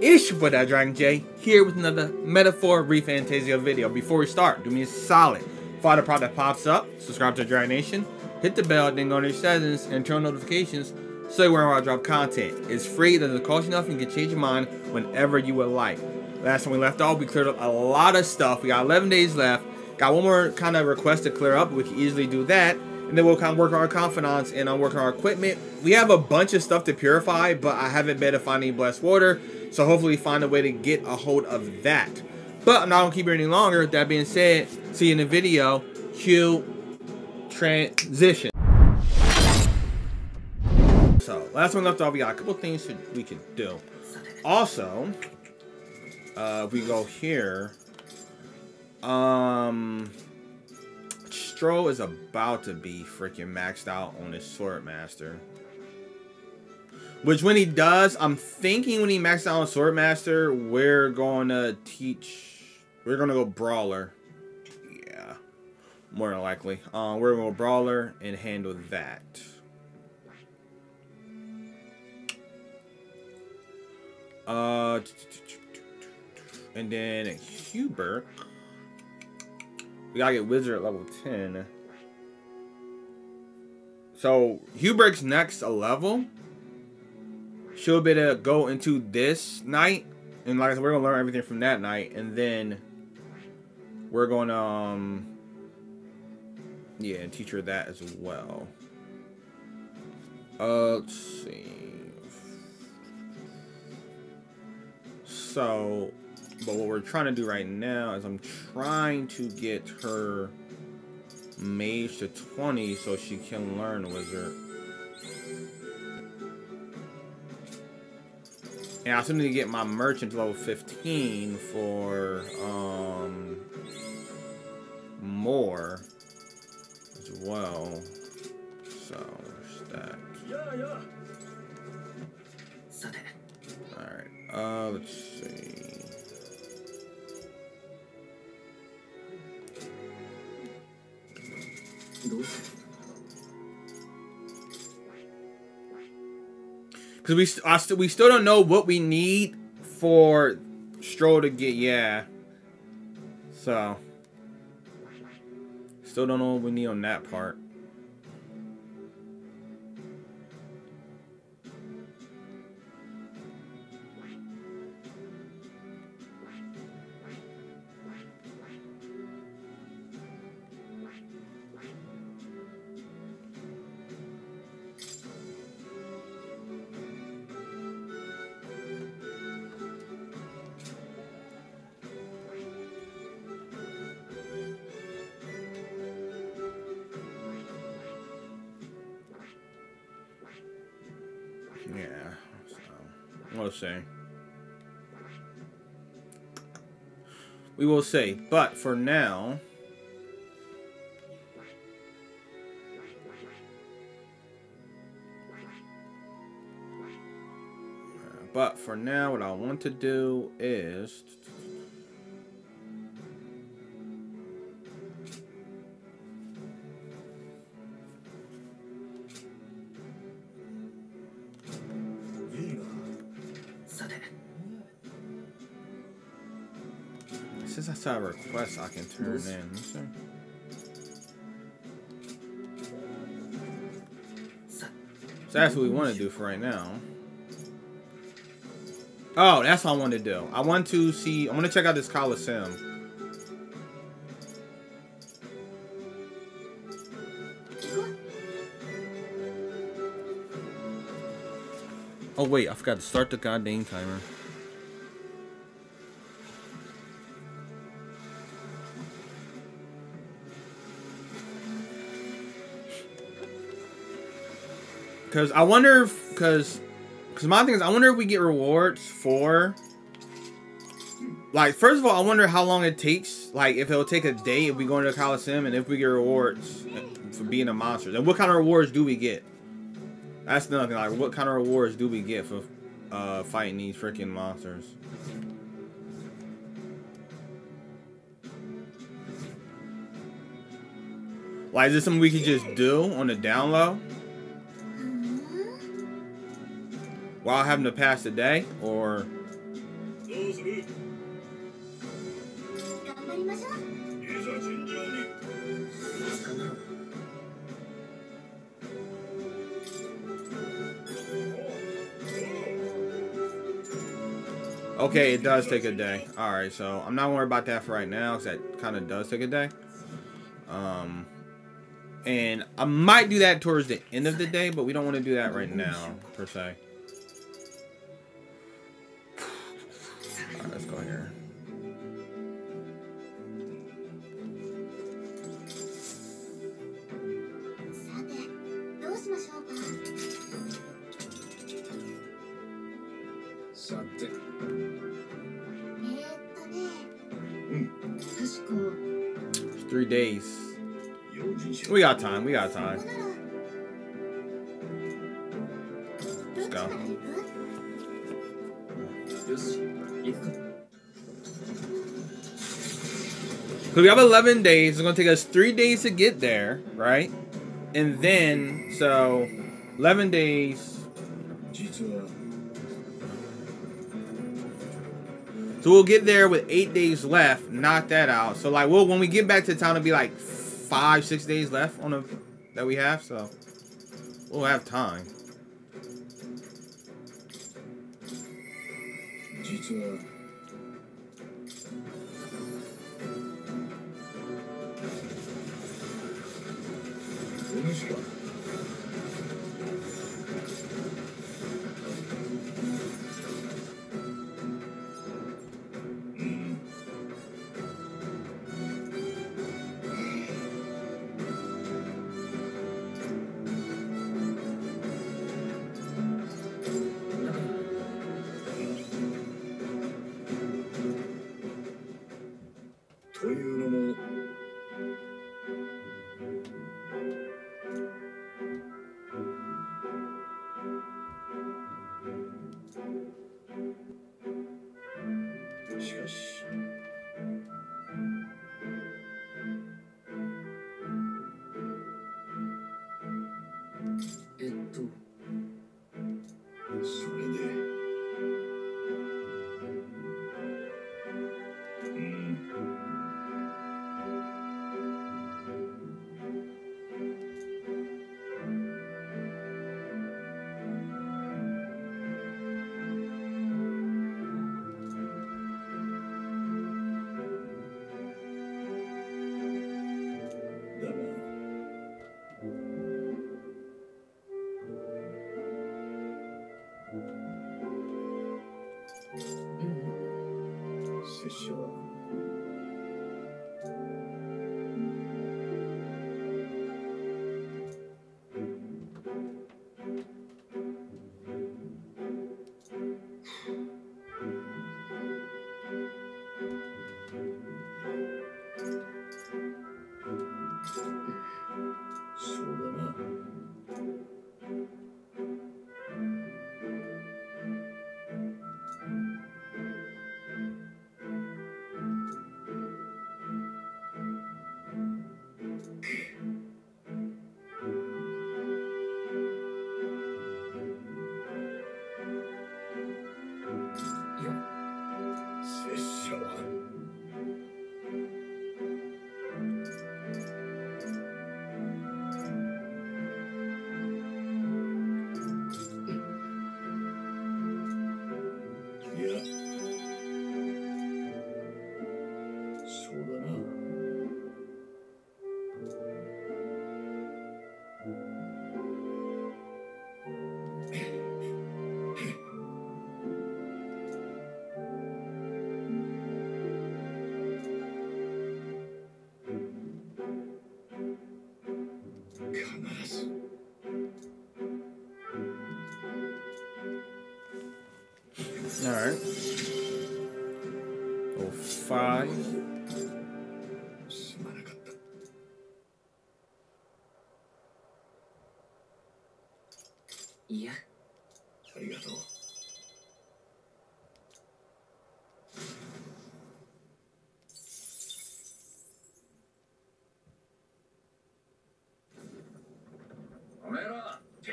It's your boy DatDragonJ here with another Metaphor ReFantazio video. Before we start, do me a solid. Follow the product that pops up, subscribe to Dragon Nation, hit the bell, then go to your settings and turn notifications so you whenever I drop content. It's free, doesn't cost you nothing, you can change your mind whenever you would like. Last time we left off, we cleared up a lot of stuff. We got 11 days left. Got one more kind of request to clear up. We can easily do that. And then we'll kind of work on our confidants and on working on our equipment. We have a bunch of stuff to purify, but I haven't been to find any blessed water. So hopefully find a way to get a hold of that. But I'm not to keep it any longer. That being said, see you in the video. Cue transition. So, last one left off, we got a couple things we can do. Also, uh, we go here, um, Stro is about to be freaking maxed out on his Sword Master. Which when he does, I'm thinking when he maxes out on Swordmaster, we're to teach, we're to go Brawler. Yeah, more than likely. Um, we're to go Brawler and handle that. Uh, and then Hubert. We gotta get Wizard at level 10. So, Hubert's next a level. She'll be able to go into this night. And like I said, we're gonna learn everything from that night. And then we're gonna um yeah, and teach her that as well. Uh let's see. So but what we're trying to do right now is I'm trying to get her mage to 20 so she can learn wizard. And I still need to get my merchant to level 15 for um more as well. So that. Yeah. Alright, uh let's see. Because we, I st we still don't know what we need for Stro to get, yeah. So. Still don't know what we need on that part. See. We will see, but for now. Uh, but for now, what I want to do is That's a request I can turn in. So that's what we want to do for right now. Oh, that's what I want to do. I want to see, I want to check out this Coliseum. Oh wait, I forgot to start the goddamn timer. Because I wonder if, because, because my thing is, I wonder if we get rewards for, like, first of all, I wonder how long it takes, like, if it'll take a day if we go into the Coliseum, and if we get rewards for being a monster. And what kind of rewards do we get? That's another thing, like, what kind of rewards do we get for uh, fighting these freaking monsters? Like, is this something we could just do on the down low? while having to pass the day, or? Okay, it does take a day. Alright, so I'm not worried about that for right now, because that kind of does take a day. Um, and I might do that towards the end of the day, but we don't want to do that right now, per se. We got time. We got time. Let's go. So we have 11 days. It's going to take us three days to get there, right? And then, so 11 days. So we'll get there with eight days left. Knock that out. So like, we'll when we get back to town, it'll be like five, six days left on the that we have. So we'll have time.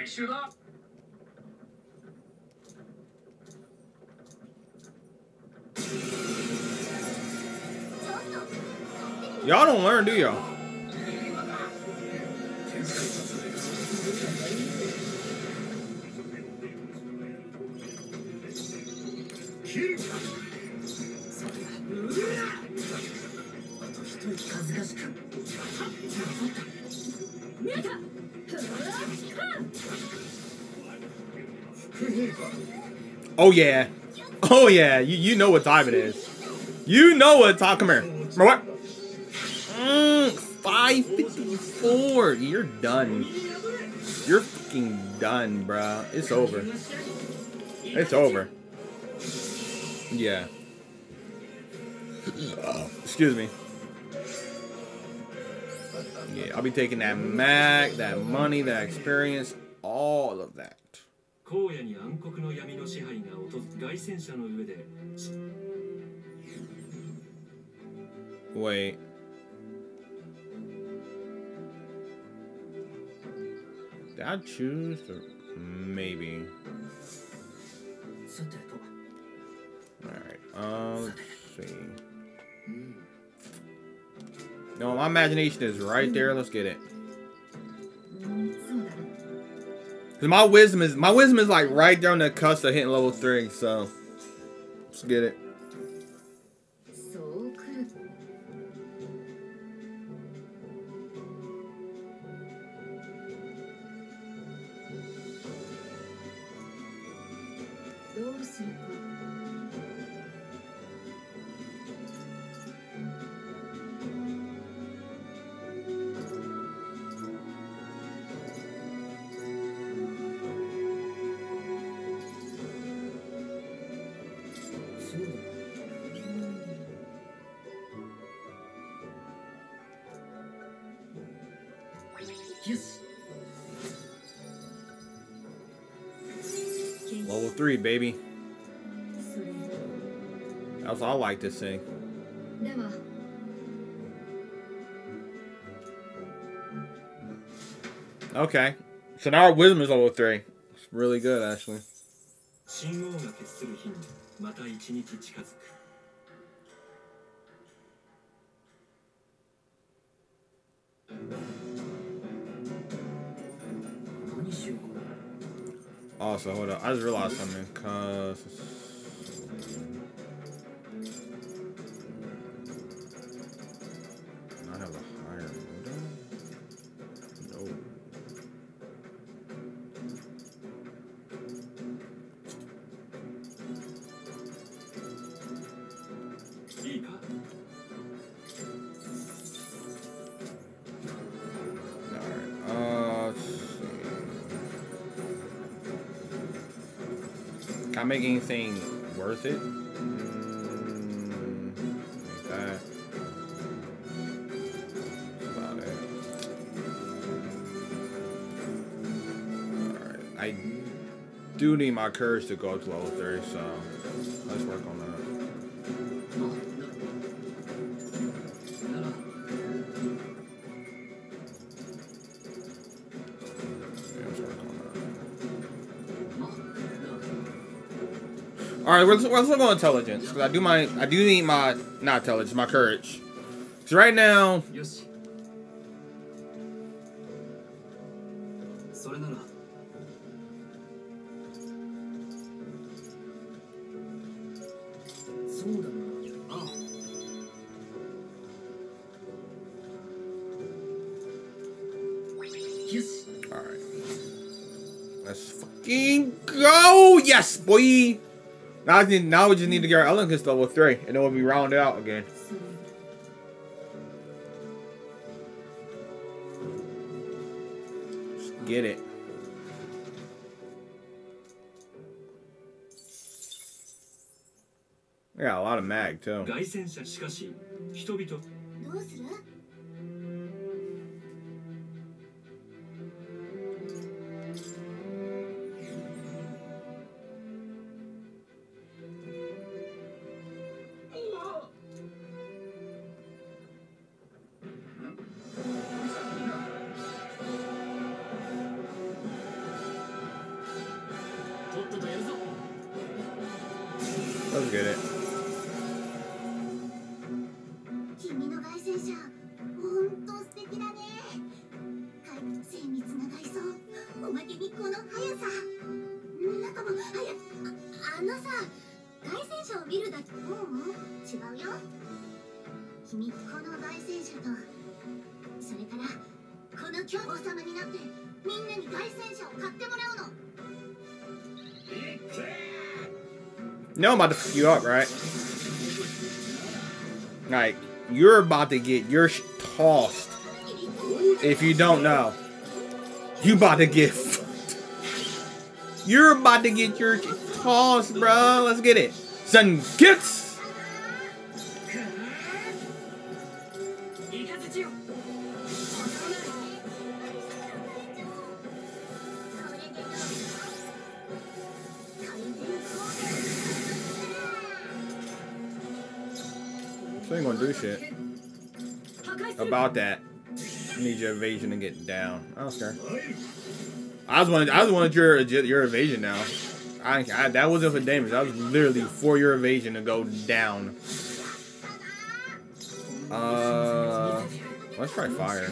fix up. Y'all don't learn, do y'all? Oh yeah. Oh yeah. You you know what time it is. You know what time. Come here. Bro, what? Mm, 554. You're done. You're fucking done, bro. It's over. It's over. Yeah. Excuse me. Yeah, I'll be taking that Mac, that money, that experience, 凱旋者の上で Wait. Did I choose or maybe? さてと Alright, um, let's see. No, my imagination is right there. Let's get it. Cause my wisdom is my wisdom is like right on the cusp of hitting level three. So let's get it. baby. That's all I like to sing. Okay. So now our wisdom is level 3. It's really good, actually. Also, hold up. I just realized something. Cause courage to go up to level 3, so let's work on that. All right, let's, let's look on intelligence because I do my I do need my not intelligence my courage. Cause right now よ Yes, boy. Now I need, now we just need to get our elegance level three, and then we'll be rounded out again. Just get it. I got a lot of mag too. I'm about to fuck you up, right? Like, you're about to get your tossed. If you don't know, you about to get. You're about to get your tossed, bro. Let's get it. Sun gets. That. I need your evasion to get down. I don't care. I just wanted, I just wanted your your evasion now. I, I that wasn't for damage. That was literally for your evasion to go down. Uh, let's try fire.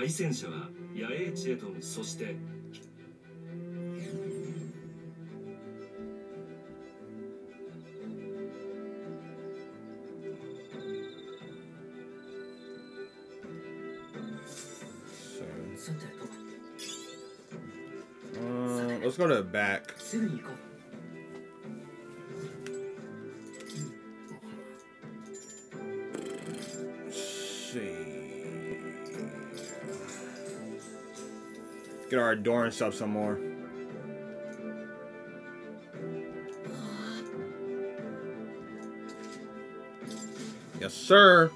凱旋者は野営地へとそしてさてと Uh, let's go to the back. Get our Doran stuff some more. Yes, sir.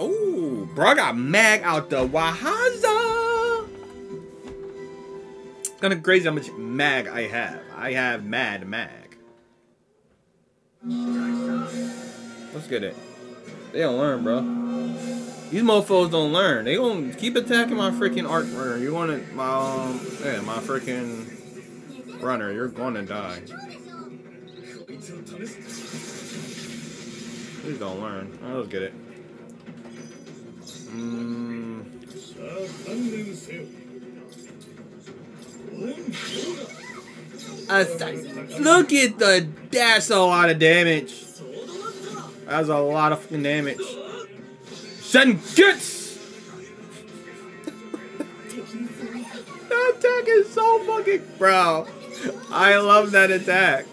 Oh, bro, I got mag out the Wahaza. Kind of crazy how much mag I have. I have mad mag. Let's get it. They don't learn, bro. These mofos don't learn. They gonna keep attacking my freaking art runner. You wanna my um, yeah, my freaking runner. You're gonna die. Please don't learn. I'll get it. Mm. Look at the. That's a lot of damage. That's a lot of fucking damage. Send gets. that attack is so fucking bro. I love that attack.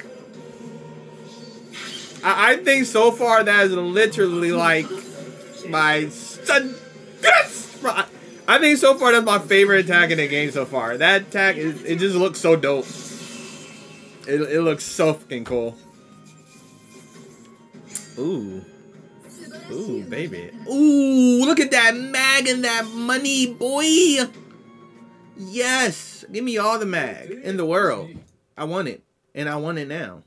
I, I think so far that is literally like my son. Bro, I- I think so far that's my favorite attack in the game so far. That attack is it just looks so dope. It, it looks so fucking cool. Ooh. Ooh, baby. Ooh, look at that mag and that money, boy. Yes. Give me all the mag in the world. I want it. And I want it now.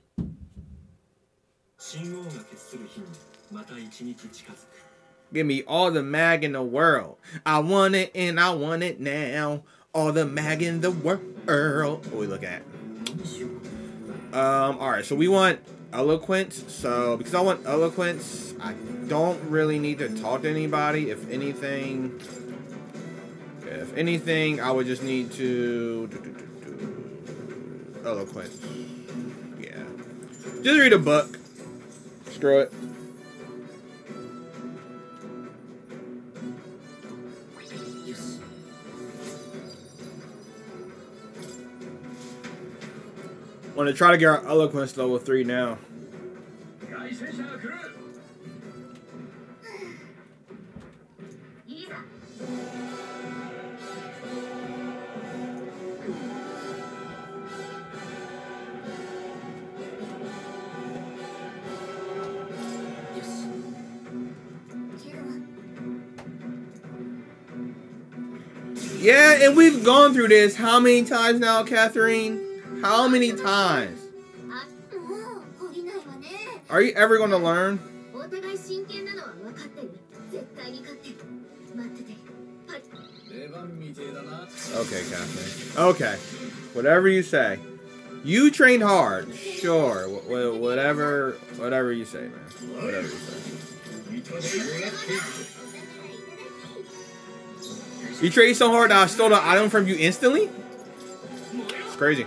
Give me all the mag in the world. I want it and I want it now. All the mag in the world. What we look at? Um, alright, so we want eloquence. So because I want eloquence, I don't really need to talk to anybody. If anything if anything, I would just need to do, do, do, eloquence. Yeah. Just read a book. Screw it. Want to try to get our eloquence level three now. Yeah, and we've gone through this how many times now, Catherine? How many times? Are you ever going to learn? Okay, Catherine. Okay. Whatever you say. You trained hard. Sure. Whatever whatever you say, man. Whatever you say. You trained so hard that I stole the item from you instantly? It's crazy.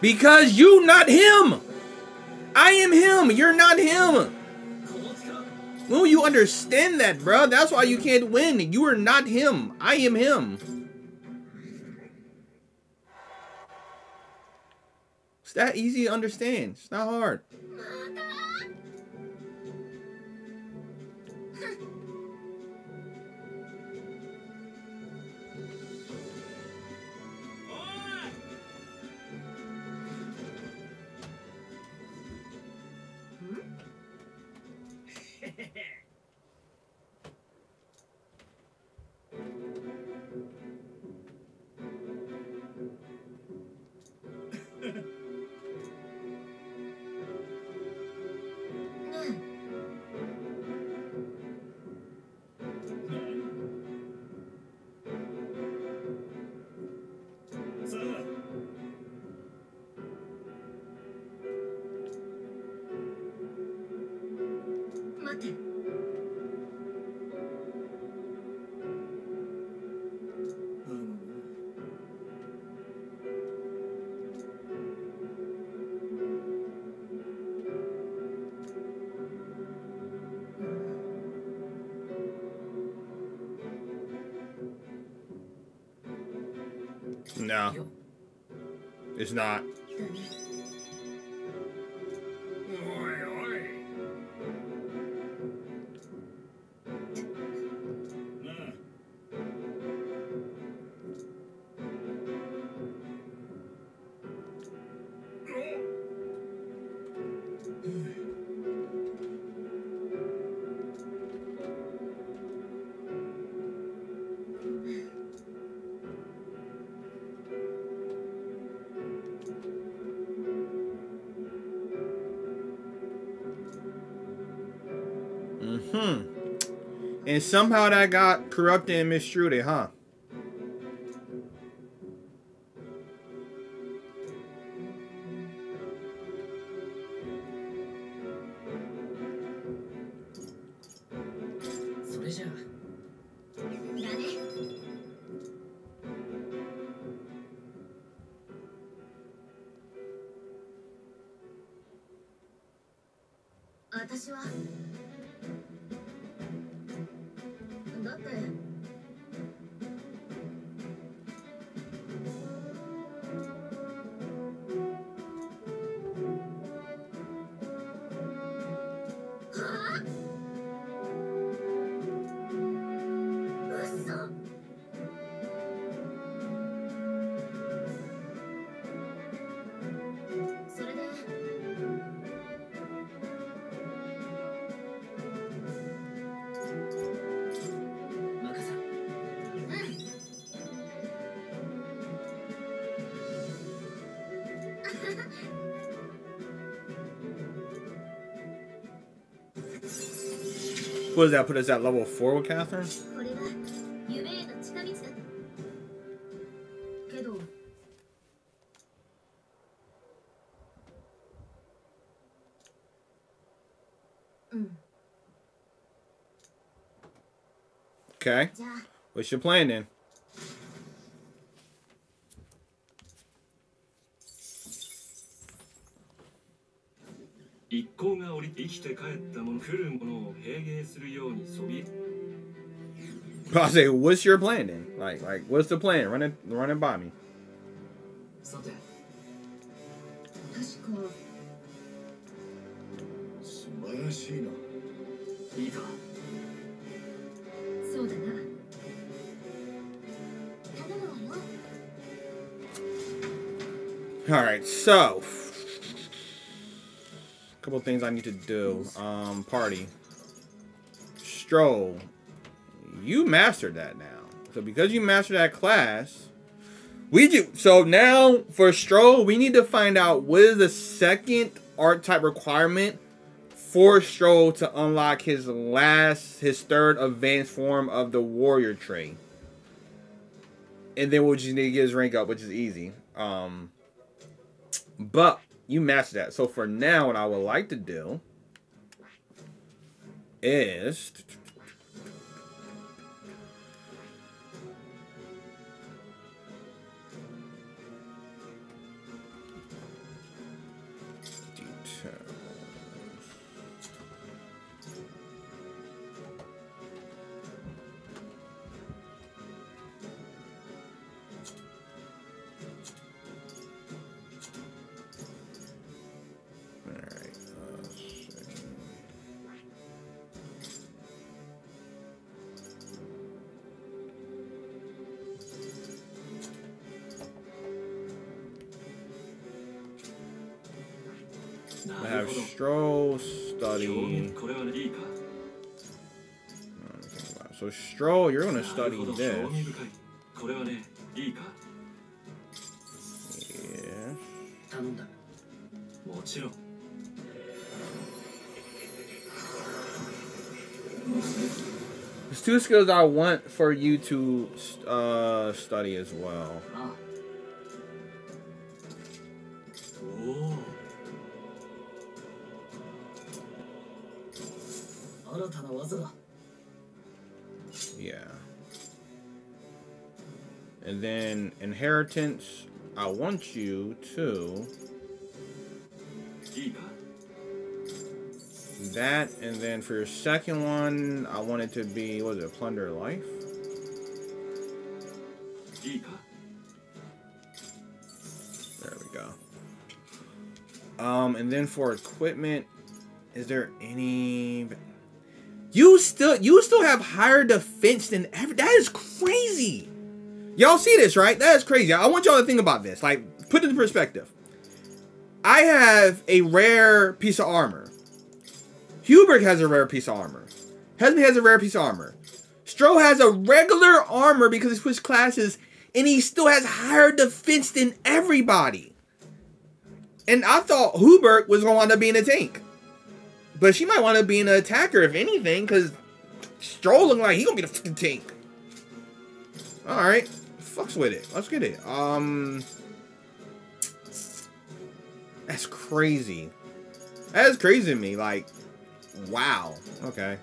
Because you not him. I am him. You're not him. When will you understand that, bro? That's why you can't win. You are not him. I am him. It's that easy to understand. It's not hard. No. It's not. And somehow that got corrupted and misstrued, huh? what does that put us at level 4 with Catherine? Mm. Okay. What's your plan then? I say, what's your plan then? Like, like, what's the plan? Running, running by me. All right, so a couple things I need to do. Um, party, Strohl, you mastered that now. So because you mastered that class, we do. So now for Strohl, we need to find out what is the second archetype requirement for Strohl to unlock his last, his third advanced form of the warrior trait. And then we'll just need to get his rank up, which is easy. Um, but you mastered that. So for now, what I would like to do is Strohl study. So Strohl, you're gonna study this. Yes. There's two skills I want for you to uh, study as well. inheritance, I want you to... That, and then for your second one, I want it to be, what is it, Plunder Life? There we go. Um, and then for equipment, is there any... You still, you still have higher defense than ever. That is crazy. Y'all see this, right? That is crazy. I want y'all to think about this. Like, put it in perspective. I have a rare piece of armor. Hubert has a rare piece of armor. Heismay has a rare piece of armor. Stro has a regular armor because he switched classes, and he still has higher defense than everybody. And I thought Hubert was gonna wind up being a tank. But she might want to be an attacker, if anything, because Strohl looking like he gonna be the fucking tank. Alright. Fucks with it. Let's get it. Um That's crazy. That's crazy to me. Like, wow. Okay.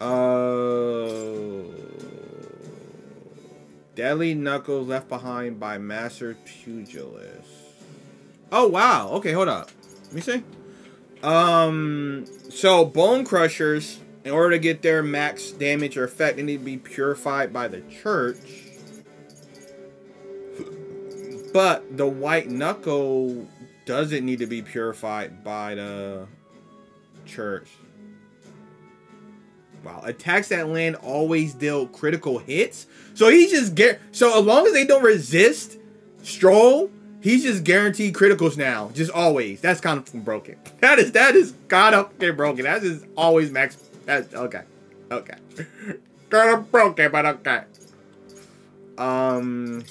Uh Deadly Knuckles left behind by Master Pugilist. Oh wow. Okay, hold up. Let me see. Um so Bone Crushers, in order to get their max damage or effect, they need to be purified by the church. But the white knuckle doesn't need to be purified by the church. Wow, attacks that land always deal critical hits. So he just get so as long as they don't resist Strohl, he's just guaranteed criticals now, just always. That's kind of broken. That is that is kind of broken. That is always max. Okay, okay. kind of broken, but okay. Um.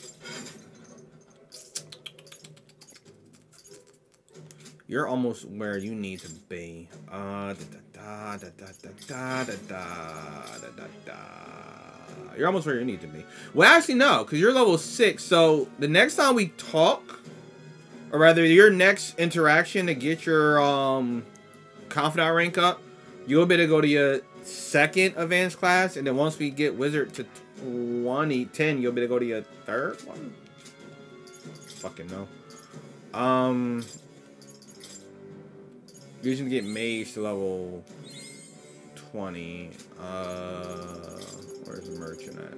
You're almost where you need to be. Uh, da, da, da, da, da, da, da, da, da, da, da. You're almost where you need to be. Well, actually, no, because you're level six. So the next time we talk, or rather, your next interaction to get your um confidant rank up, you will be able to go to your second advanced class, and then once we get Wizard to 20, 10, you'll be able to go to your third one? Fucking no. Um, you can get Mage to level 20. Uh, where's the Merchant at?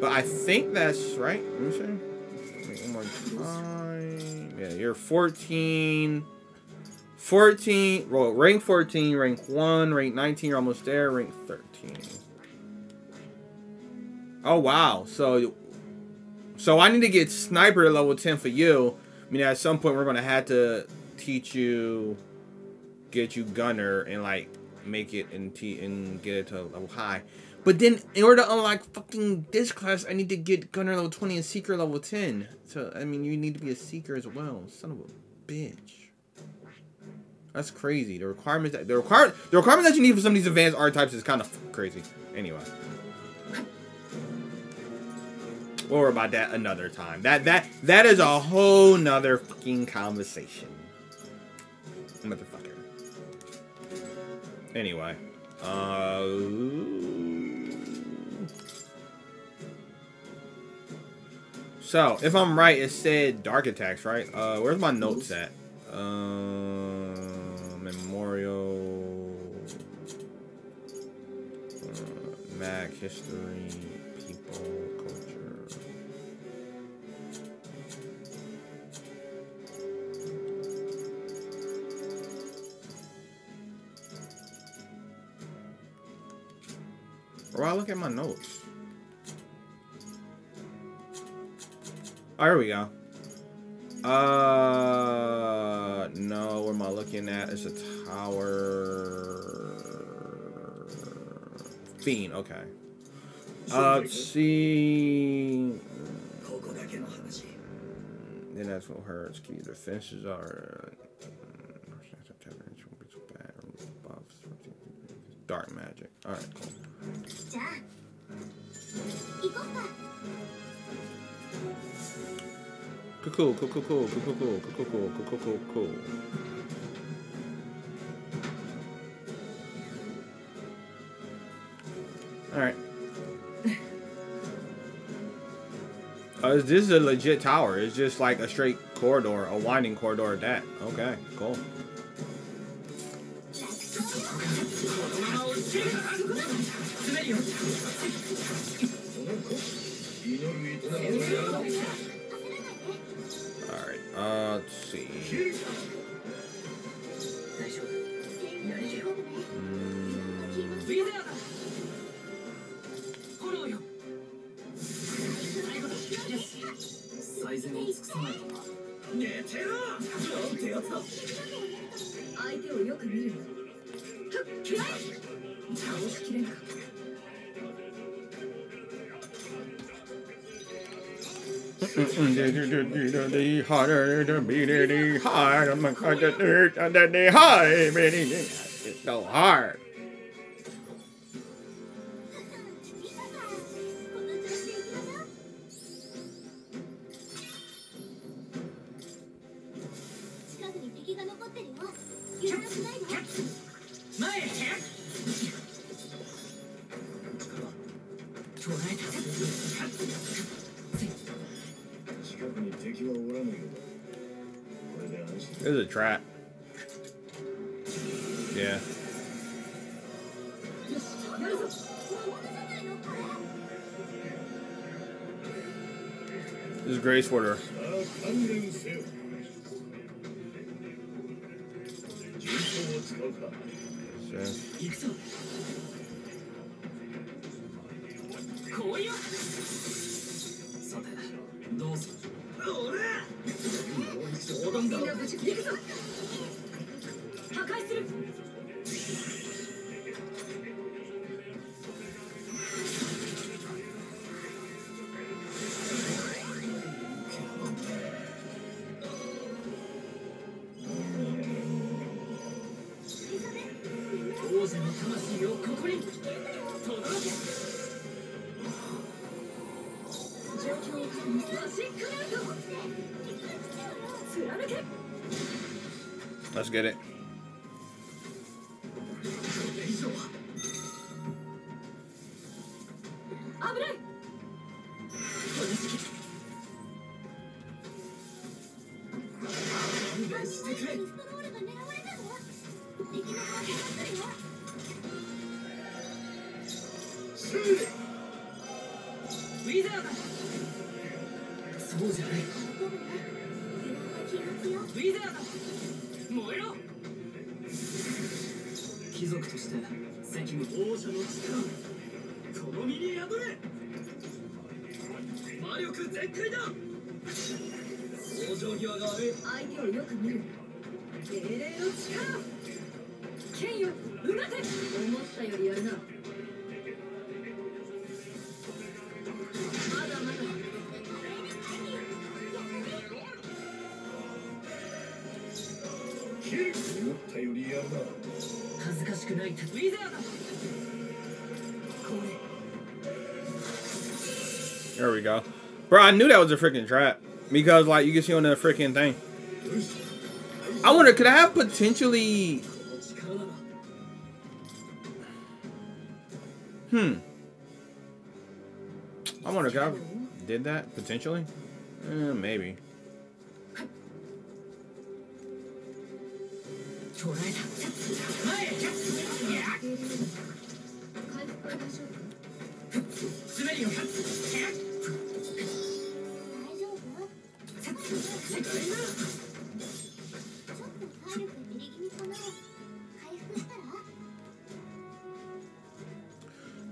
But I think that's right. Let me see. One more time. Yeah, you're 14. 14. Well, rank 14, rank 1, rank 19, you're almost there, rank 13. Oh, wow. So, so I need to get sniper level 10 for you. I mean, at some point, we're going to have to teach you, get you gunner, and, like, make it and, t and get it to level high. But then, in order to unlock fucking this class, I need to get Gunner level 20 and Seeker level 10. So, I mean, you need to be a Seeker as well. Son of a bitch. That's crazy. The requirements that the require the requirements that you need for some of these advanced archetypes is kind of crazy. Anyway, we'll worry about that another time. That that that is a whole nother fucking conversation, motherfucker. Anyway, uh. So, if I'm right, it said dark attacks, right? Uh, where's my notes at? Uh, memorial, uh, Mac history, people, culture. Where I look at my notes? Oh, here we go. Uh, no, where am I looking at? It's a tower. Fiend, okay. Uh, let's see. Then that's what hurts. Keep defenses are Cool, cool, cool, cool, cool, cool, cool, cool, cool, cool, cool, cool. All right. Uh, this is a legit tower. It's just like a straight corridor, a winding corridor at that. Okay, cool. It's so hard 全開だ往生際が悪い相手をよく見る精霊の力剣ようなて思ったよりやるなまだまだ思ったよりやるな恥ずかしくないたウィザーだこれ There we go. Bro, I knew that was a freaking trap. Because, like, you can see on the freaking thing. I wonder, could I have potentially... Hmm. I wonder, could I have... did that, potentially? Eh, maybe.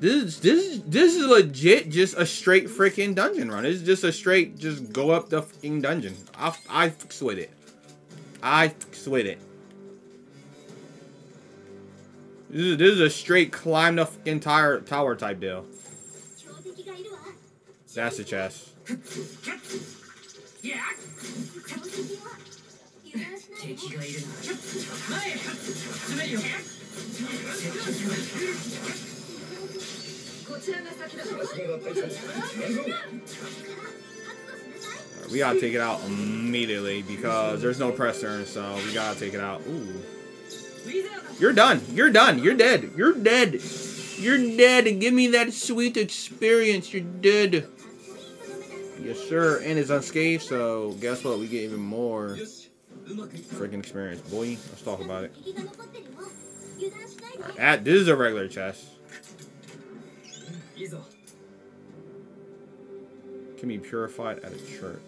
This is this this is legit just a straight freaking dungeon run. It's just a straight just go up the freaking dungeon. I I fucks with it. I fucks with it. This is, this is a straight climb the entire tower type deal. That's the chest. Yeah. Right, we gotta take it out immediately because there's no press turn, so we gotta take it out. Ooh. You're done. You're done. You're dead. You're dead. You're dead. Give me that sweet experience. You're dead. Yes, sir. And it's unscathed, so guess what? We get even more freaking experience. Boy, let's talk about it. Right, this is a regular chest. Can be purified at a church.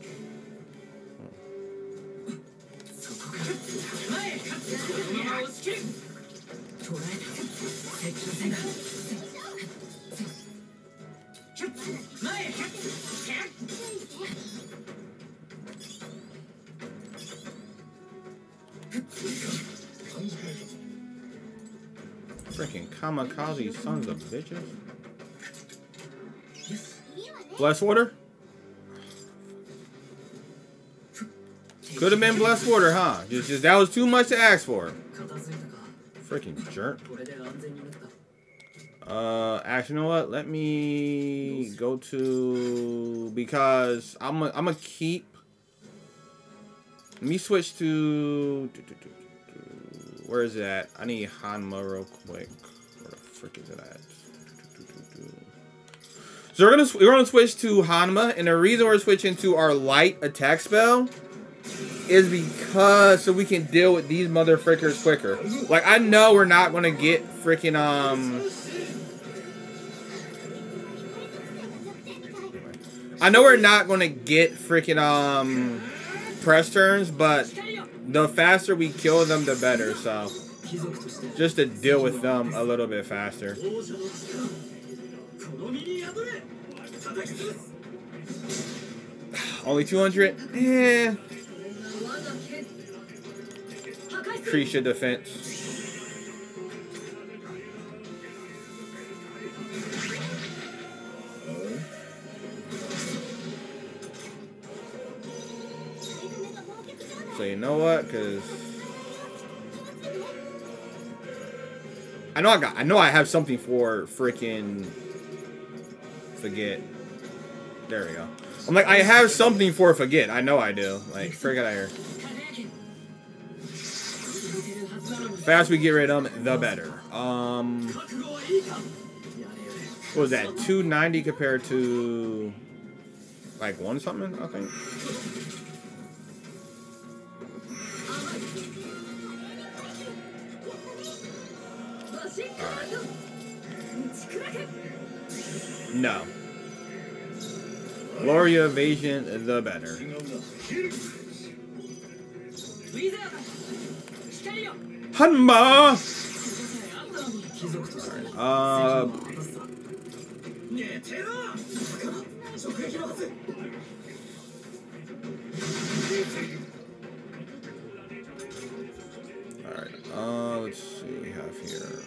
Freaking kamikaze sons of bitches. Blessed water? Could have been blessed water, huh? Just, just that was too much to ask for. Freaking jerk. Uh, actually, you know what? Let me go to because I'm I'm gonna keep. Let me switch to where is that? I need Hama real quick. Where the frick is it at? So we're gonna we're gonna switch to Hama, and the reason we're switching to our light attack spell is because so we can deal with these mother frickers quicker. Like I know we're not gonna get freaking um. I know we're not gonna get freaking um press turns, but the faster we kill them, the better. So just to deal with them a little bit faster. Only 200? Yeah. Creature defense. So you know what? Because I know I got. I know I have something for freaking forget. There we go. I'm like, I have something for forget. I know I do. Like, forget out here. Fast we get rid of them, the better. Um, what was that? 290 compared to like one something. I think. All right. No. Gloria evasion, the better. Hama! Uh, right, uh... Alright, uh, let's see what we have here.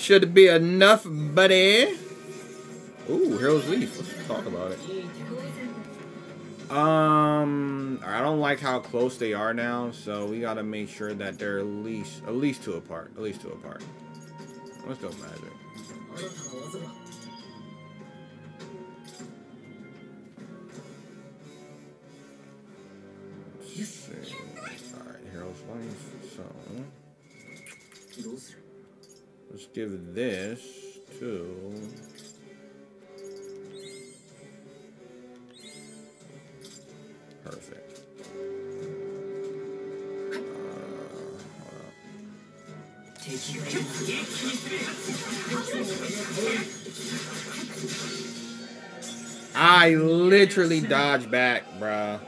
Should be enough, buddy. Ooh, Hero's Leaf. Let's talk about it. Um, I don't like how close they are now, so we gotta make sure that they're at least at least two apart. At least two apart. Let's go magic. Alright, Hero's Leaf. so give this to... Perfect. Uh, I literally dodged back, bruh.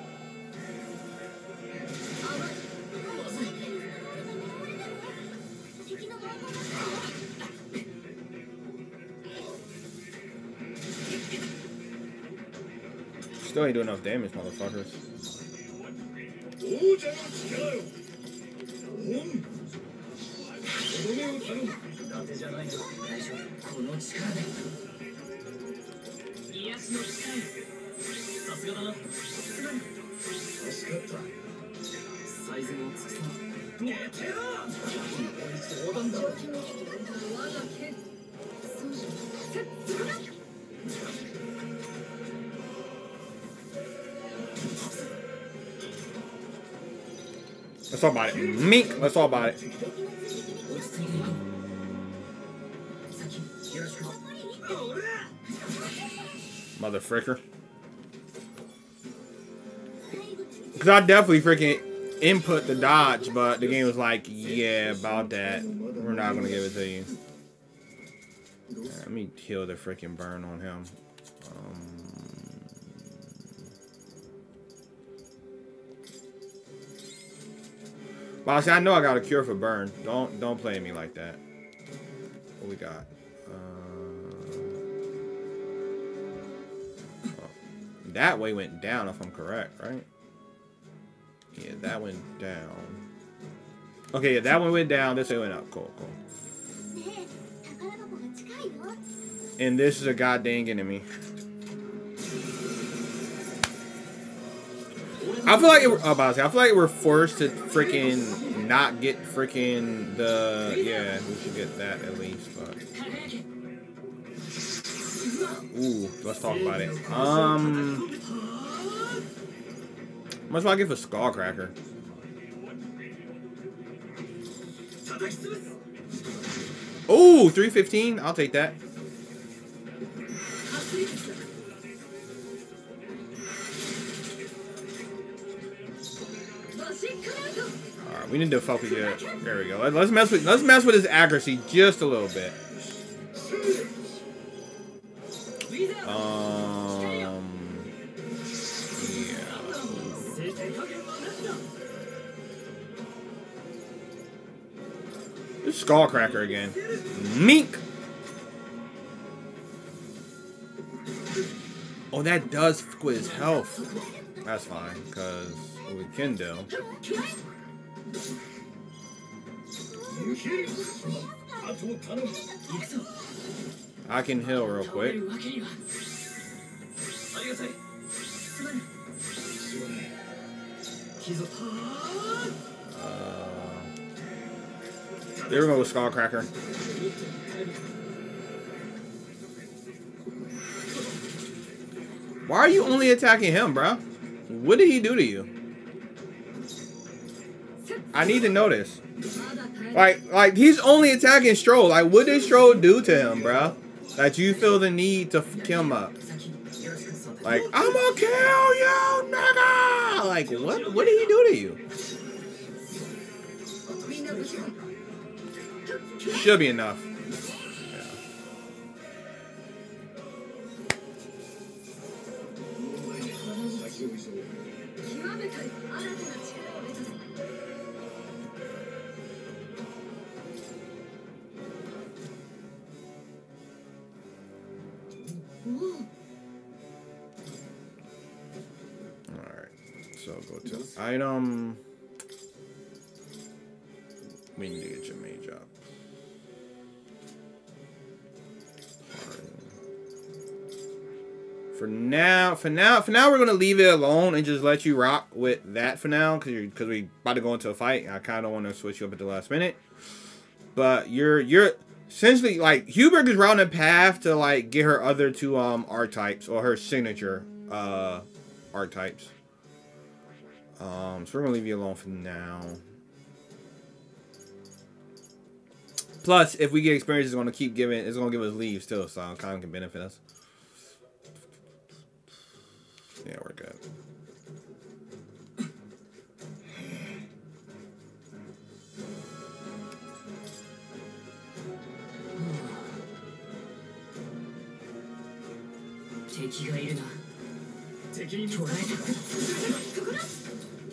Still ain't doing enough damage, motherfuckers. Let's talk about it. Mink, let's talk about it. Mother fricker. Because I definitely freaking input the dodge, but the game was like, yeah, about that. We're not going to give it to you. Right, let me kill the freaking burn on him. Um, Well, see, I know I got a cure for burn. Don't don't play me like that. What we got? Uh, oh. That way went down, if I'm correct, right? Yeah, that went down. Okay, yeah, that one went down. This way went up. Cool, cool. And this is a goddamn enemy. I feel like it, oh, I, say, I feel like we're forced to freaking not get freaking the yeah. We should get that at least. But. Ooh, let's talk about it. Um, much I give a skullcracker. Oh, 315. I'll take that. All right, we need to focus here. There we go. Let's mess with let's mess with his accuracy just a little bit. Um, yeah. This Skullcracker again. Meek. Oh, that does quiz health. That's fine, cause. What we can do. I can heal real quick. Uh, there we go Skullcracker. Why are you only attacking him, bro? What did he do to you? I need to know this. Like, like he's only attacking Strohl. Like, what did Strohl do to him, bro? That you feel the need to fuck him up? Like, I'm gonna kill you, nigga! Like, what? What did he do to you? Should be enough. Item. We need to get your mage up. For now, for now, for now, we're gonna leave it alone and just let you rock with that for now, cause you're, cause we about to go into a fight. I kind of want to switch you up at the last minute, but you're, you're essentially like Hubert is routing a path to like get her other two um archetypes or her signature uh archetypes. Um, so we're gonna leave you alone for now. Plus, if we get experience, it's gonna keep giving. It's gonna give us leaves too, so it kind of can benefit us. Yeah, we're good.「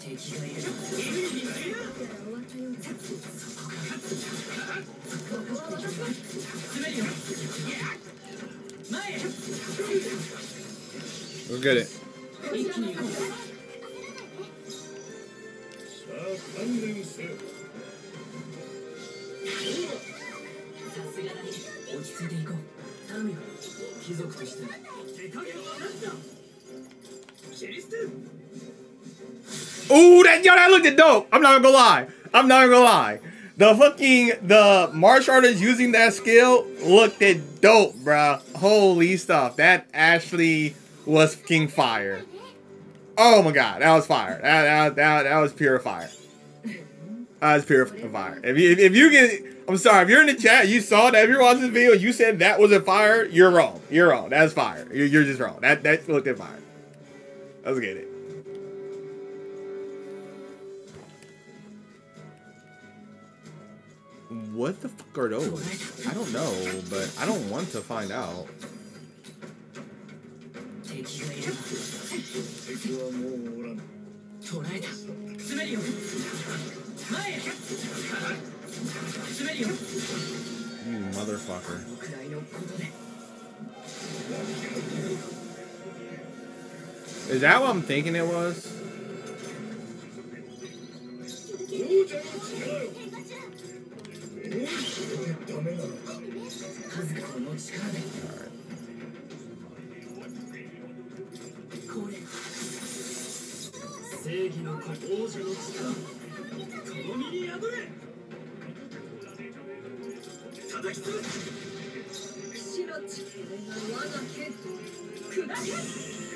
敵がいる Go get it. Ooh, that yo, that looked dope. I'm not gonna lie. I'm not gonna lie. The fucking the martial artist using that skill looked it dope, bruh. Holy stuff. That actually was fucking fire. Oh my god, that was fire. That that that, that was pure fire. That was pure fire. If you if, if you get I'm sorry, if you're in the chat, you saw that, if you're watching this video, you said that was a fire, you're wrong. You're wrong. That's fire. You're, you're just wrong. That that looked at fire. Let's get it. What the fuck are those? I don't know, but I don't want to find out. You motherfucker. Is that what I'm thinking it was? とで Is that what I'm thinking it was? 数々の力。でこれ正義の子王女の力。この身に宿れ叩き潰す釧路地これが我が剣砕け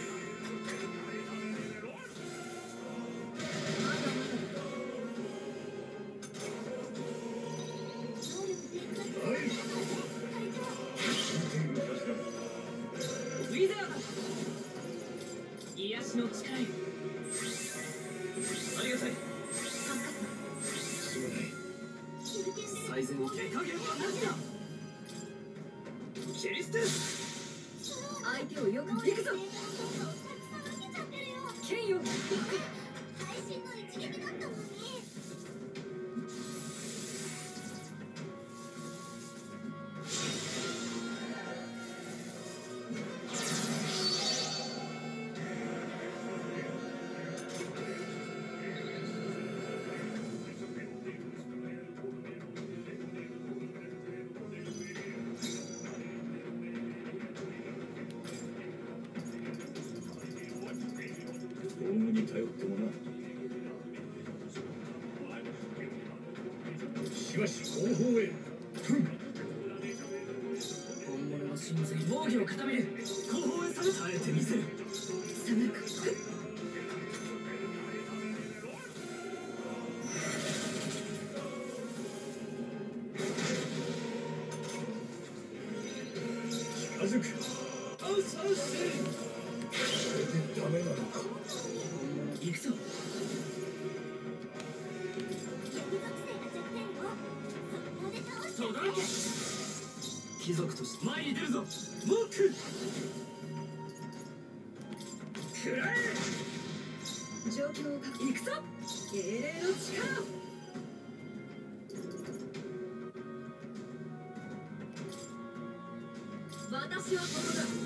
に頼ってもなしばし後方へ。本物の真髄防御を固める。後方へ下げ耐えてみせる。下がるか近づく。貴族として前に出るぞ。モーク食らえ状況を確認。行くぞ。精霊の力私はここだ。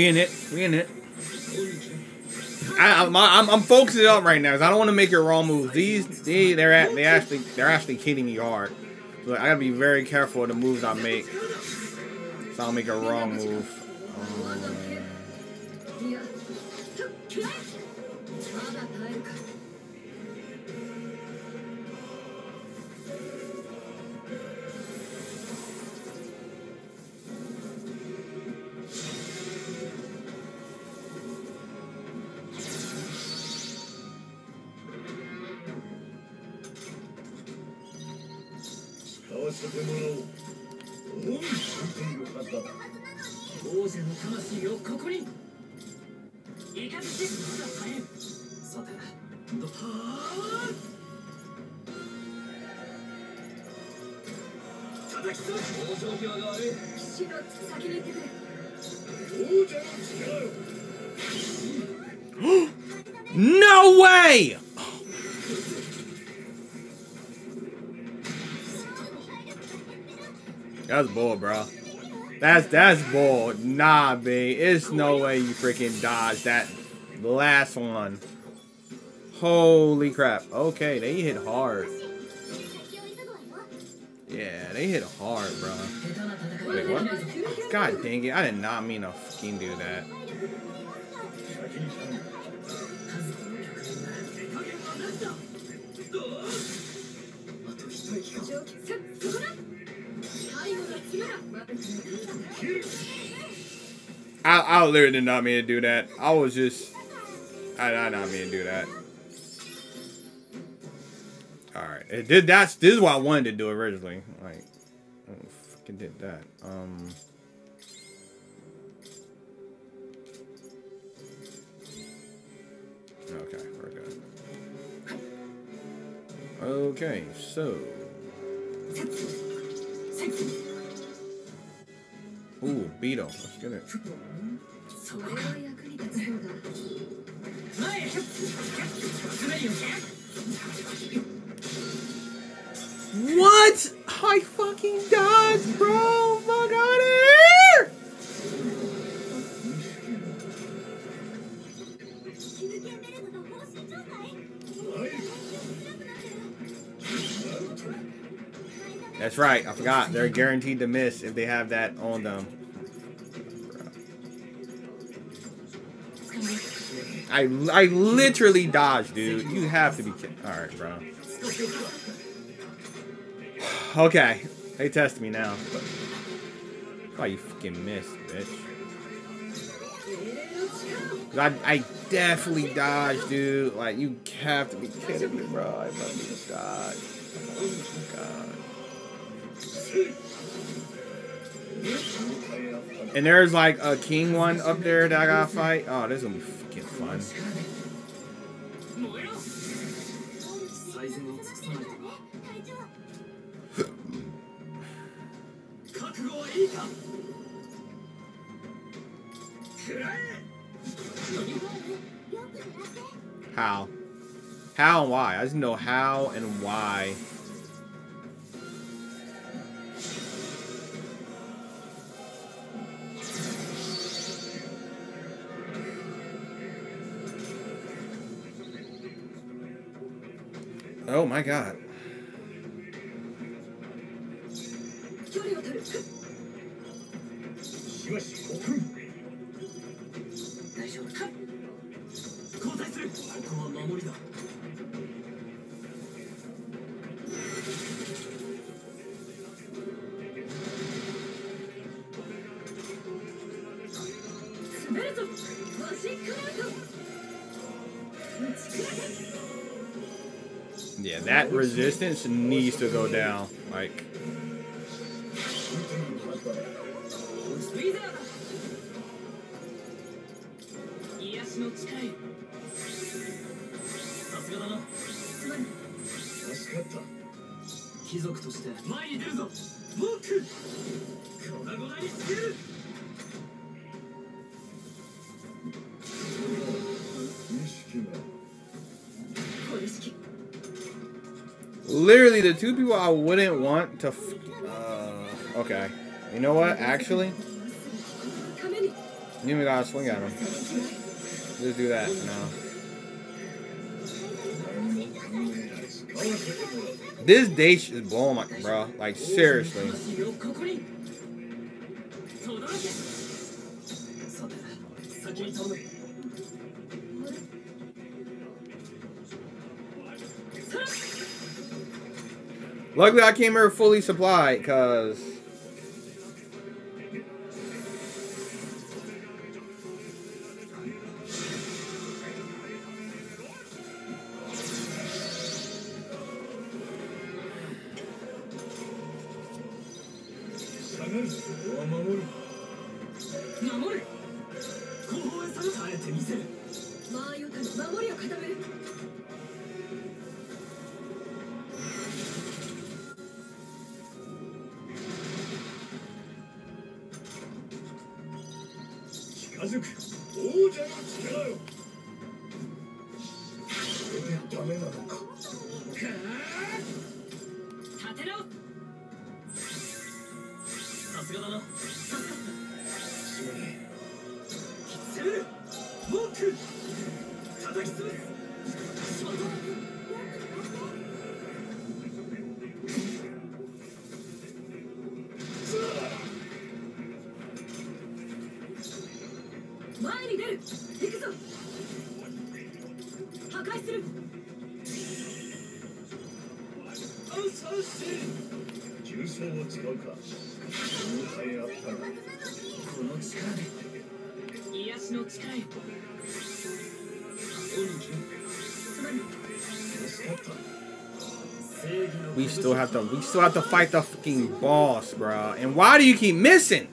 We in it. We in it. I, I'm, I'm I'm focusing up right now because I don't want to make your wrong move. These they they're at they actually they're actually hitting me hard. So I gotta be very careful of the moves I make. So I don't make a wrong move. That's that's bull. Nah, B. It's no way you freaking dodge that last one. Holy crap. Okay, they hit hard. Yeah, they hit hard, bro. Wait, what? God dang it. I did not mean to fucking do that. I, I literally did not mean to do that. I was just. I did not mean to do that. Alright. Did that's this is what I wanted to do originally. Like I fucking did that. Um Okay, we're good. Okay, so Ooh, Beetle. Let's get it. What? I fucking dodged, bro. Fuck out here. That's right. I forgot. They're guaranteed to miss if they have that on them. I, I literally dodged, dude. You have to be kidding. All right, bro. Okay. They test me now. Why you fucking missed, bitch? I, I definitely dodged, dude. Like, you have to be kidding me, bro. I fucking dodged. Oh my god. And there's like a king one up there that I gotta fight. Oh, this is gonna be fucking fun. How? How and why? I just know how and why. Oh my god. extension needs to go down. I wouldn't want to. Uh, okay. You know what? Actually, you even gotta swing at him. Just do that now. This dash is blowing my bro. Like seriously. Luckily, I came here fully supplied, because... have to we still have to fight the fucking boss, bro. And why do you keep missing?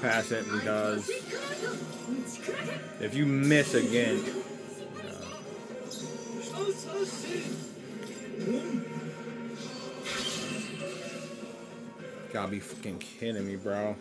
pass it and does. If you miss again. Uh, Gotta be fucking kidding me, bro.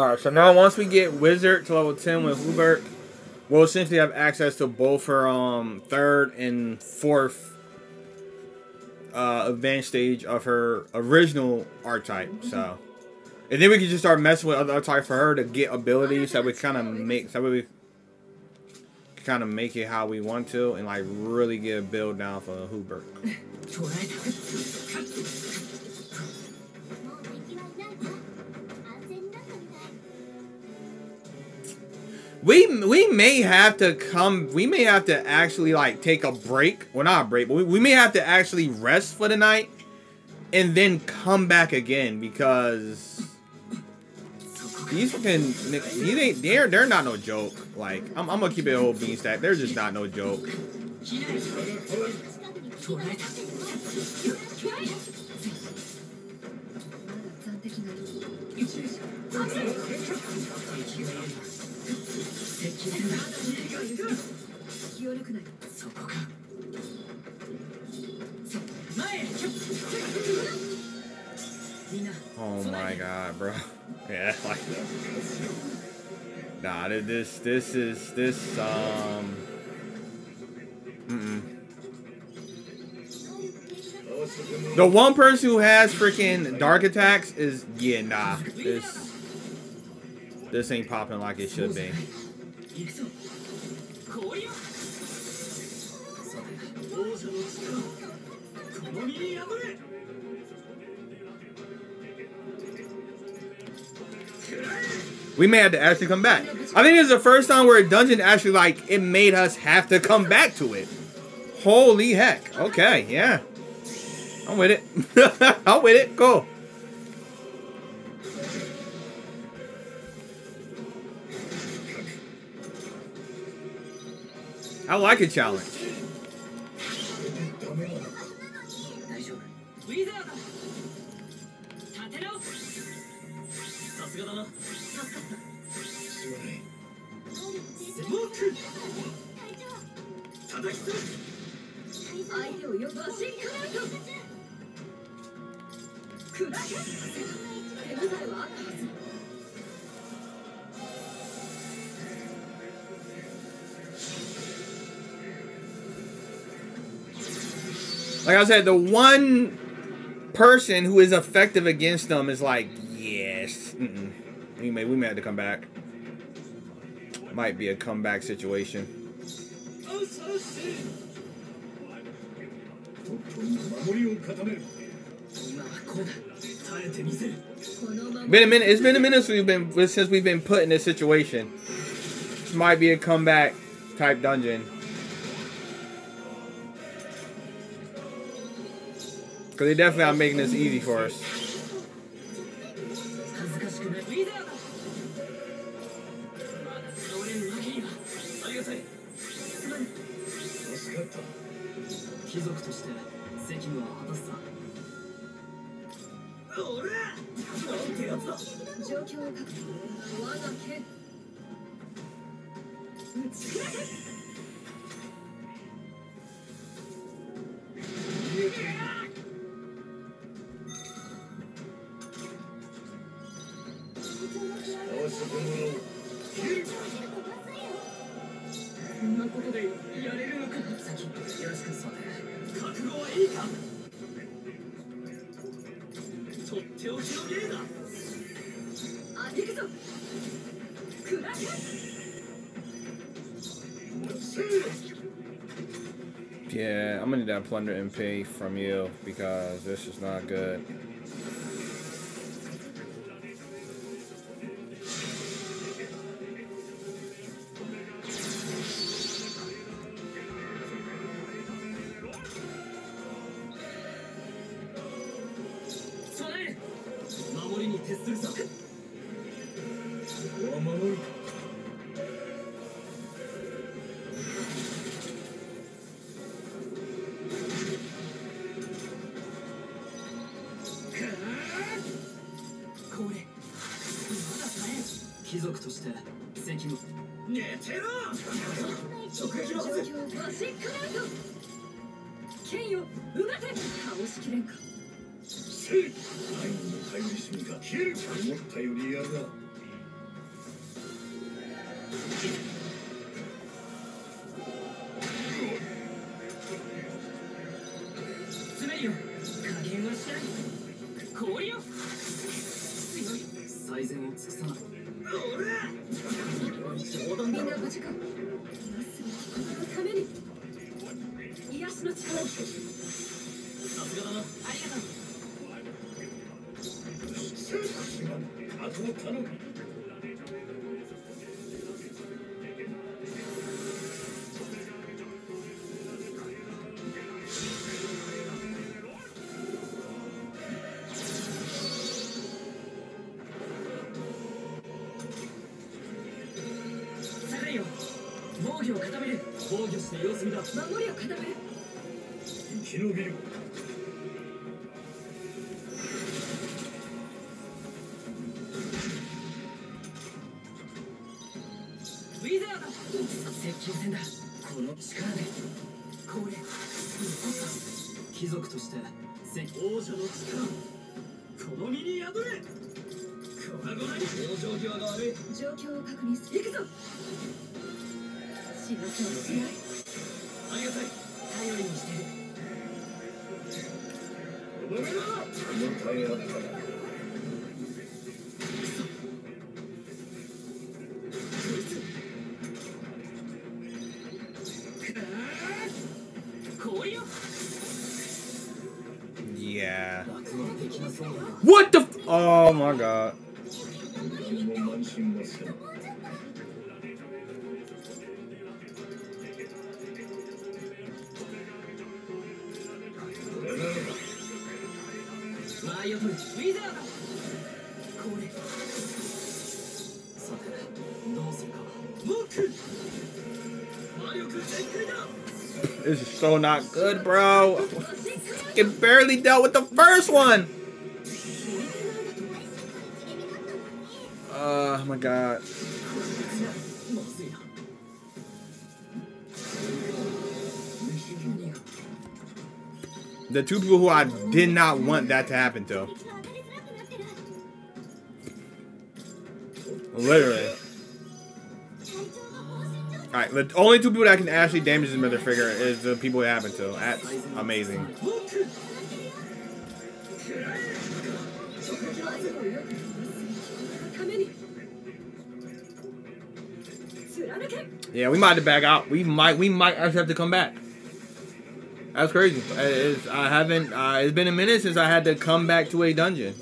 Alright, so now once we get Wizard to level 10 with Hubert, we'll essentially have access to both her um third and fourth uh advanced stage of her original archetype. So and then we can just start messing with other archetypes for her to get abilities that we kind of make so we kind of make it how we want to and like really get a build down for Hubert. may have to come. We may have to actually like take a break. Well, not a break, but we, we may have to actually rest for the night, and then come back again because these fucking these ain't they're they're not no joke. Like I'm, I'm gonna keep it old bean stack. They're just not no joke. Oh my god, bro. Yeah, like Nah, this this is this um mm -mm. The one person who has freaking dark attacks is yeah, nah. This this ain't popping like it should be. We may have to actually come back. I think it's the first time where a dungeon actually like it made us have to come back to it. Holy heck. Okay, yeah. I'm with it. I'm with it. Cool. I like a challenge. Like I said, the one person who is effective against them is like, yes. Mm-mm. We may we may have to come back. Might be a comeback situation. Been a minute. It's been a minute since we've been since we've been put in this situation. This might be a comeback type dungeon. Cause they definitely are making this easy for us. Plunder MP from you because this is not good. 生き延びるウィザード。接近戦だ。この力で。これ貴族として接王者の力この身に宿れ。粉々に。往生際が悪い。状況を確認する。行くぞ。知らせはしない Yeah. What the? oh my god. 何も慢心はせん マイオトルウィザードこれさてどうするかモーク魔力全開だ This is so not good, bro. Fucking barely dealt with the first one. Oh my god. まずいな何が The two people who I did not want that to happen to. Literally. Alright, the only two people that can actually damage this mother figure is the people it happened to. That's amazing. Yeah, we might have to back out. We might we might actually have to come back. That's crazy. It's, I haven't. Uh, it's been a minute since I had to come back to a dungeon.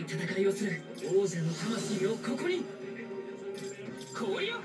い戦いをする王者の魂をここに。氷よさ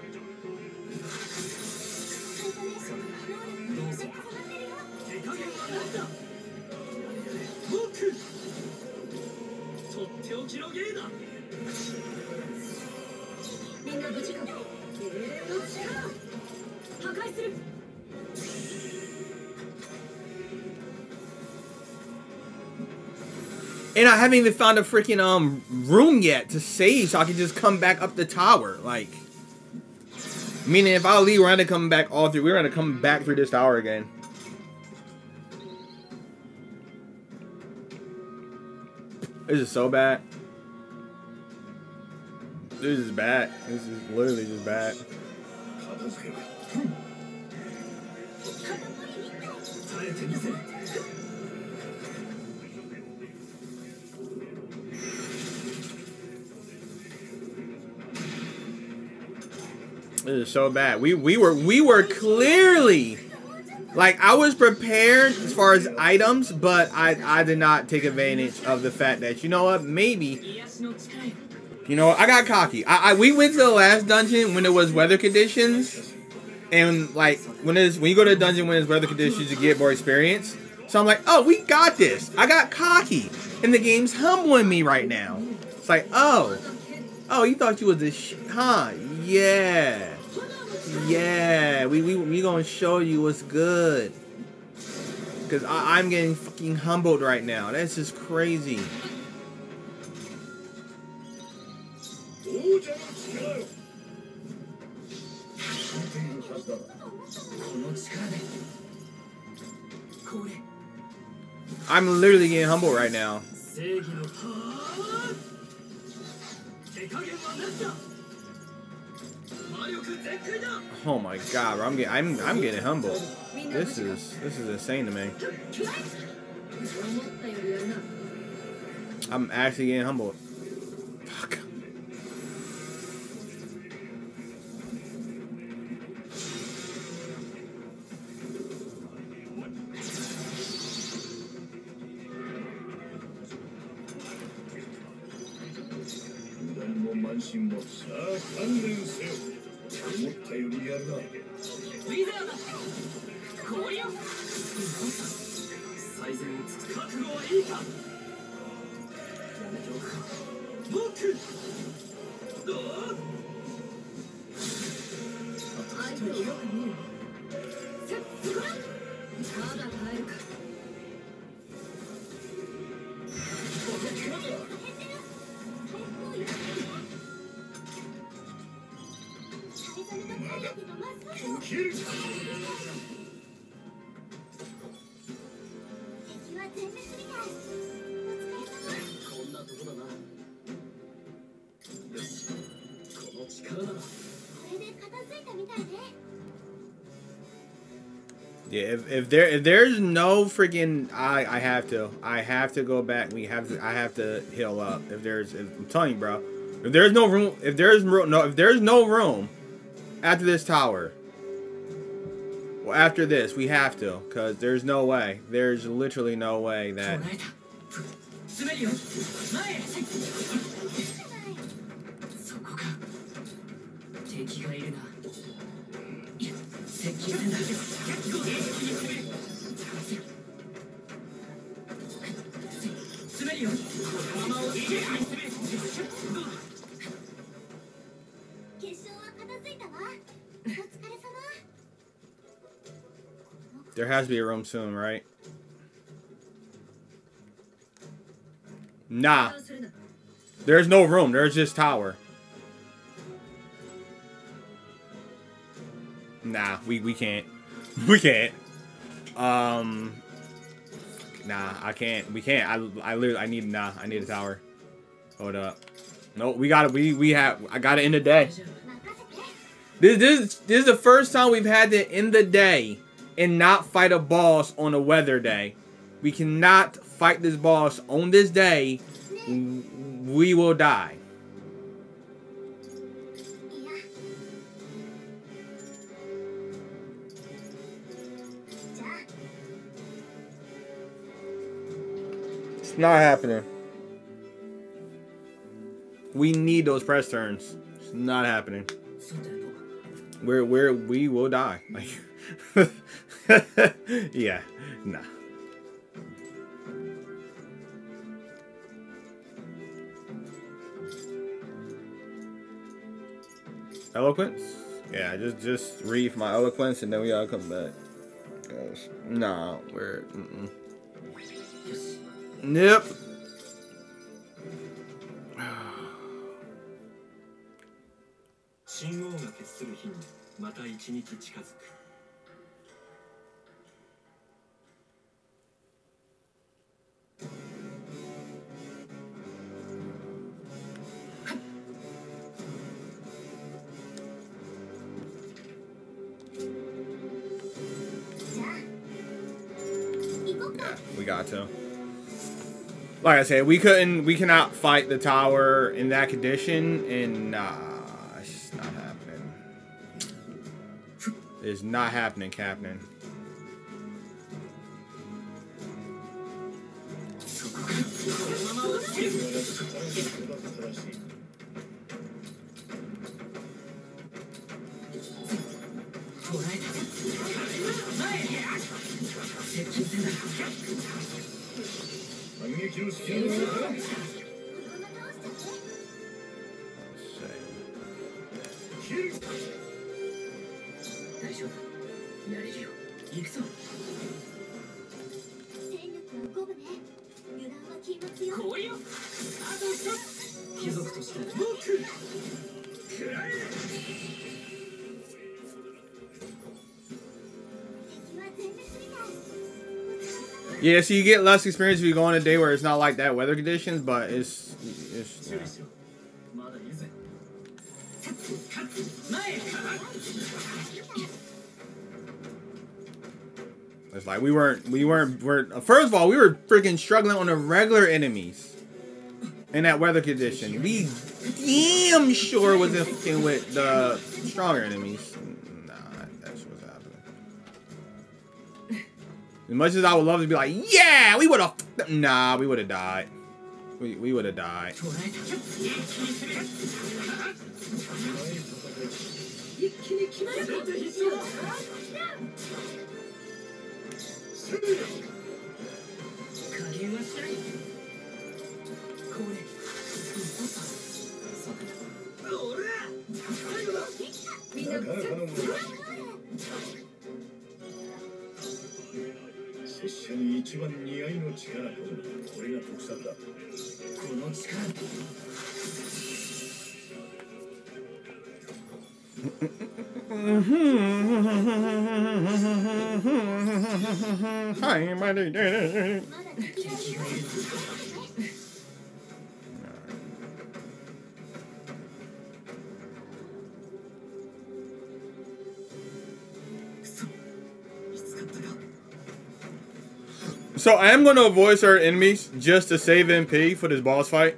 And I haven't even found a freaking um room yet to save, so I can just come back up the tower. Like, meaning if I leave, we're gonna come back all through. We're gonna come back through this tower again. This is so bad. This is bad. This is literally just bad. It is so bad. We we were we were clearly like I was prepared as far as items, but I I did not take advantage of the fact that you know what maybe you know I got cocky. I, I we went to the last dungeon when it was weather conditions, and like when it's when you go to a dungeon when it's weather conditions you get more experience. So I'm like, oh, we got this. I got cocky, and the game's humbling me right now. It's like, oh, oh, you thought you was this, huh? Yeah. Yeah, we we we gonna show you what's good. Cause I, I'm getting fucking humbled right now. That's just crazy. I'm literally getting humbled right now. Oh my god, I'm getting I'm I'm getting humbled. This is this is insane to me. I'm actually getting humbled. Fuck. ったよりやるなウィザード氷よ最善を尽くす覚悟はいいかやめておくか僕どう相手をよく見るせっすごいまだ耐えるか if, if there if there's no freaking I I have to I have to go back. We have to I have to heal up. If there's if, I'm telling you, bro. If there's no room, if there's no if there's no room after this tower. Well, after this, we have to, cause there's no way. There's literally no way 捉 that There has to be a room soon, right? Nah. There's no room. There's just tower. Nah, we, we can't. We can't. Um, nah, I can't. We can't. I, I literally, I need, nah, I need a tower. Hold up. No, we got it. We, we have, I got to end the day. This, this, this is the first time we've had to end the day and not fight a boss on a weather day. We cannot fight this boss on this day. We will die. It's not happening. We need those press turns. It's not happening. We're, we're, we will die. Like, yeah, nah. Eloquence? Yeah, just just read my eloquence and then we all come back. Gosh. Nah, we're mm -mm. Yep. また一日近づく。Like I said, we couldn't, we cannot fight the tower in that condition, and nah, it's just not happening. It's not happening, Captain. Yeah, so you get less experience if you go on a day where it's not like that weather conditions, but it's it's. Yeah. It's like we weren't we weren't we're first of all we were freaking struggling on the regular enemies in that weather condition. We damn sure was in with the stronger enemies. As much as I would love to be like, yeah, we would have. Nah, we would have died. We we would have died. この者拙者に一番似合いの力ここれが特産だ。この力。Hi, buddy. まだ So I am going to avoid certain enemies just to save MP for this boss fight.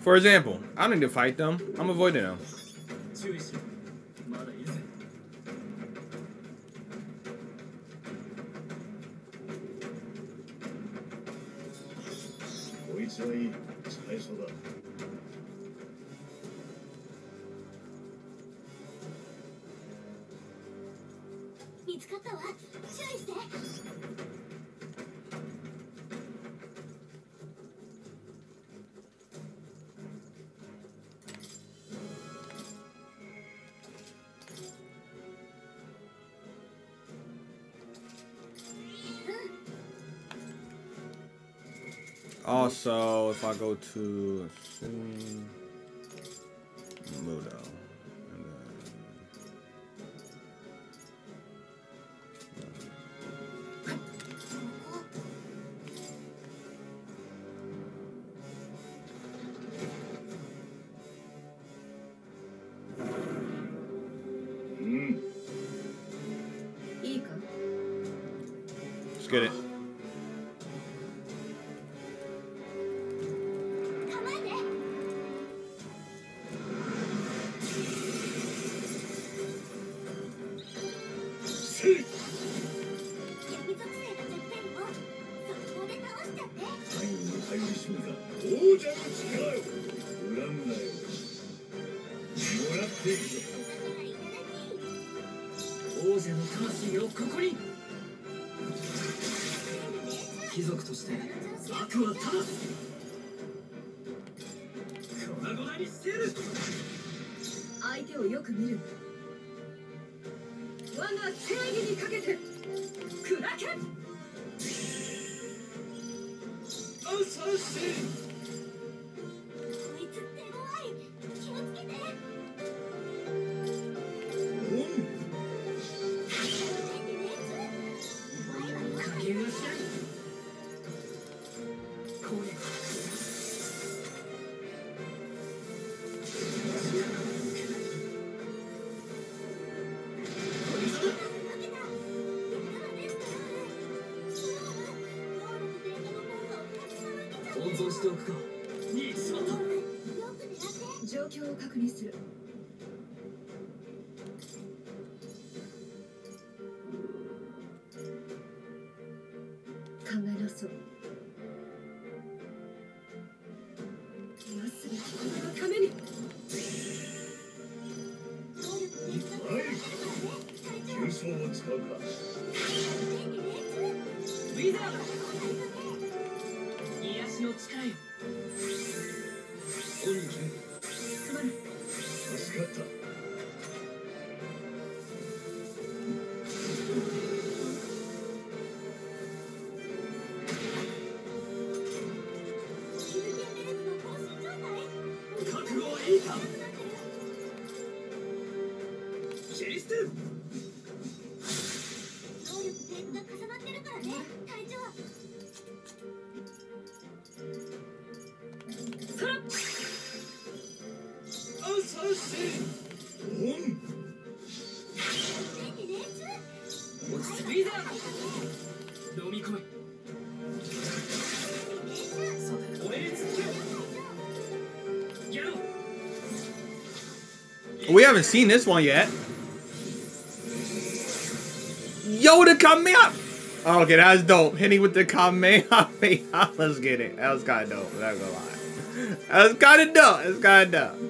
For example, I don't need to fight them. I'm avoiding them. 注 Also, if I go to let's Mudo, and then hmm. let's get it. 相手をよく見る。我が正義にかけて。砕け。アンサーして確認する。We haven't seen this one yet. Yoda Kamehameha! up. okay, that's dope. Hitting with the Kamehameha. Let's get it. That was kind of dope. Not gonna lie. That was kind of dope. That's kind of dope.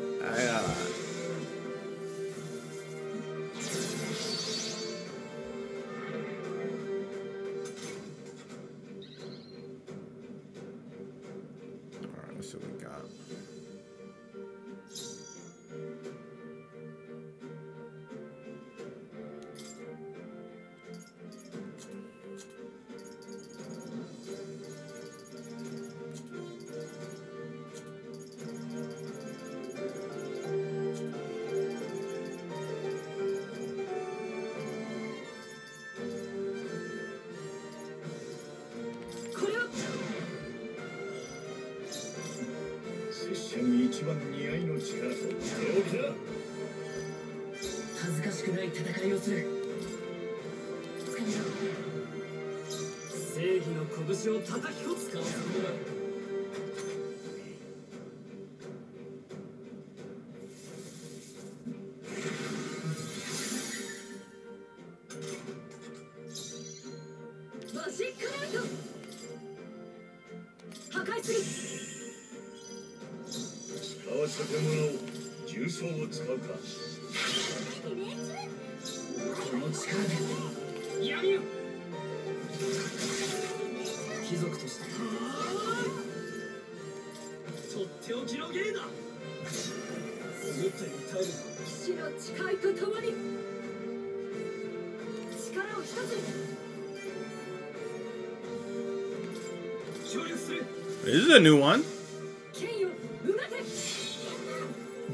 This is a new one.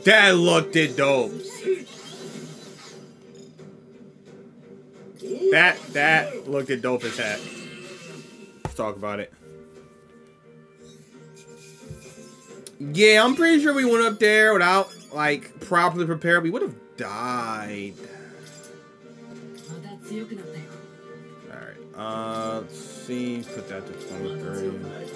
That looked it dope. That that looked it dope as heck. Let's talk about it. Yeah, I'm pretty sure we went up there without like properly prepared. We would have died. Alright, uh 16, put that to 23.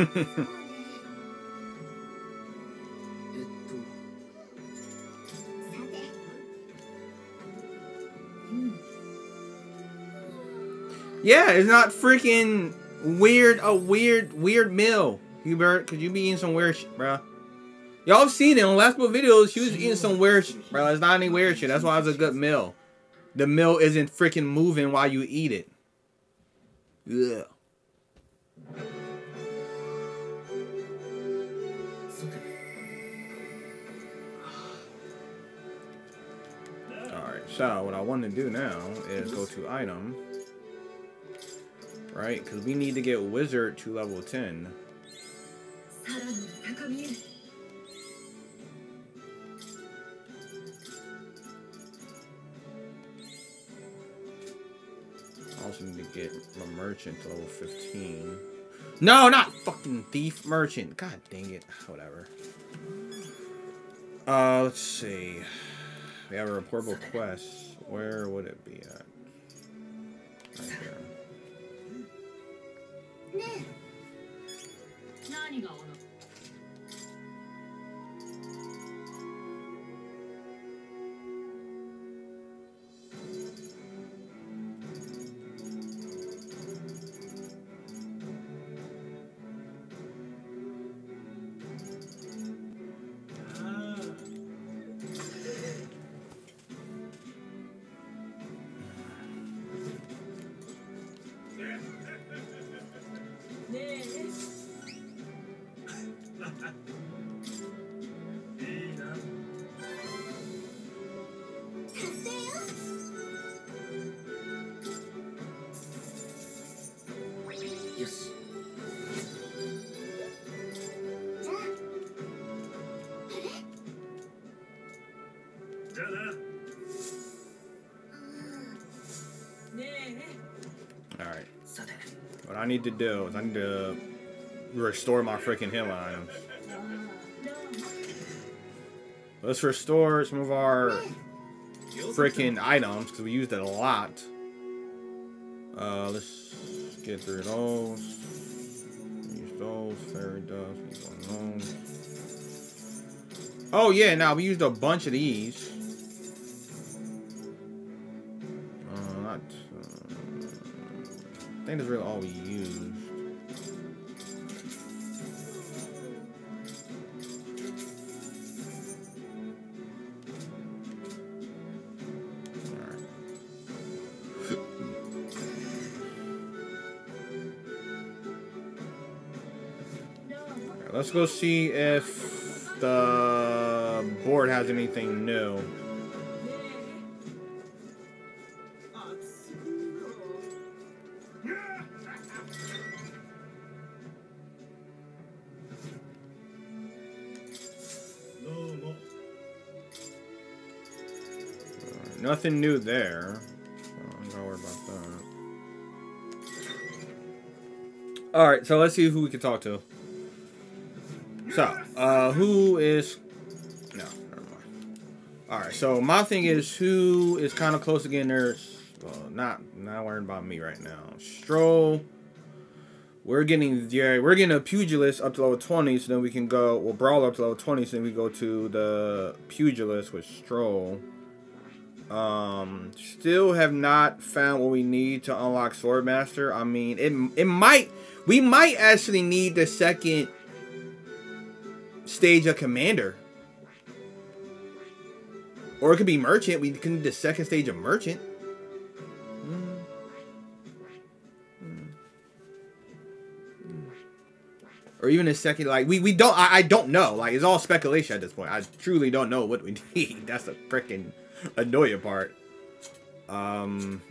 yeah, it's not freaking weird, a weird, weird meal. Hubert, could you be eating some weird shit, bro? Y'all seen it on last couple videos. She was eating some weird shit, bro. It's not any weird shit. That's why it's a good meal. The meal isn't freaking moving while you eat it. Yeah. What I want to do now is go to item. Right? Because we need to get wizard to level 10. I also need to get my merchant to level 15. No, not fucking thief merchant. God dang it. Whatever. Uh, let's see. We have a reportable quest. Where would it be at? Right there. Need to do is I need to restore my freaking healing items. Let's restore some of our freaking items because we used it a lot. Uh, let's get through those. Use those. Fairy dust. Oh yeah, now we used a bunch of these. let's go see if the board has anything new. Uh, nothing new there. Worry about that. Alright, so let's see who we can talk to. Uh, who is. No, never mind. Alright, so my thing is who is kind of close to getting there. Well, not, not worrying about me right now. Strohl. We're getting yeah, we're getting a pugilist up to level 20, so then we can go well brawler up to level 20, so then we go to the pugilist with Strohl. Um, still have not found what we need to unlock Swordmaster. I mean, it it might we might actually need the second stage a Commander, or it could be Merchant. We can do the second stage of Merchant. Or even a second, like we we don't. I, I don't know. Like it's all speculation at this point. I truly don't know what we need. That's the freaking annoying part. Um,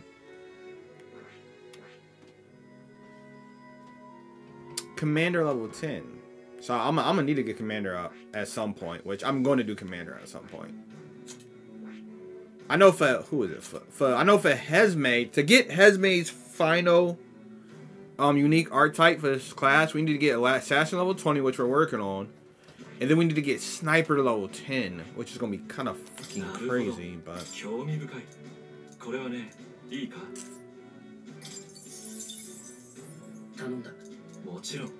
commander level 10. So I'm, I'm gonna need to get commander up at some point, which I'm going to do commander at some point. I know for who is it for? for I know for Heismay to get Heismay's final um unique archetype for this class, we need to get assassin level 20, which we're working on, and then we need to get sniper level 10, which is gonna be kind of fucking crazy, but. もちろん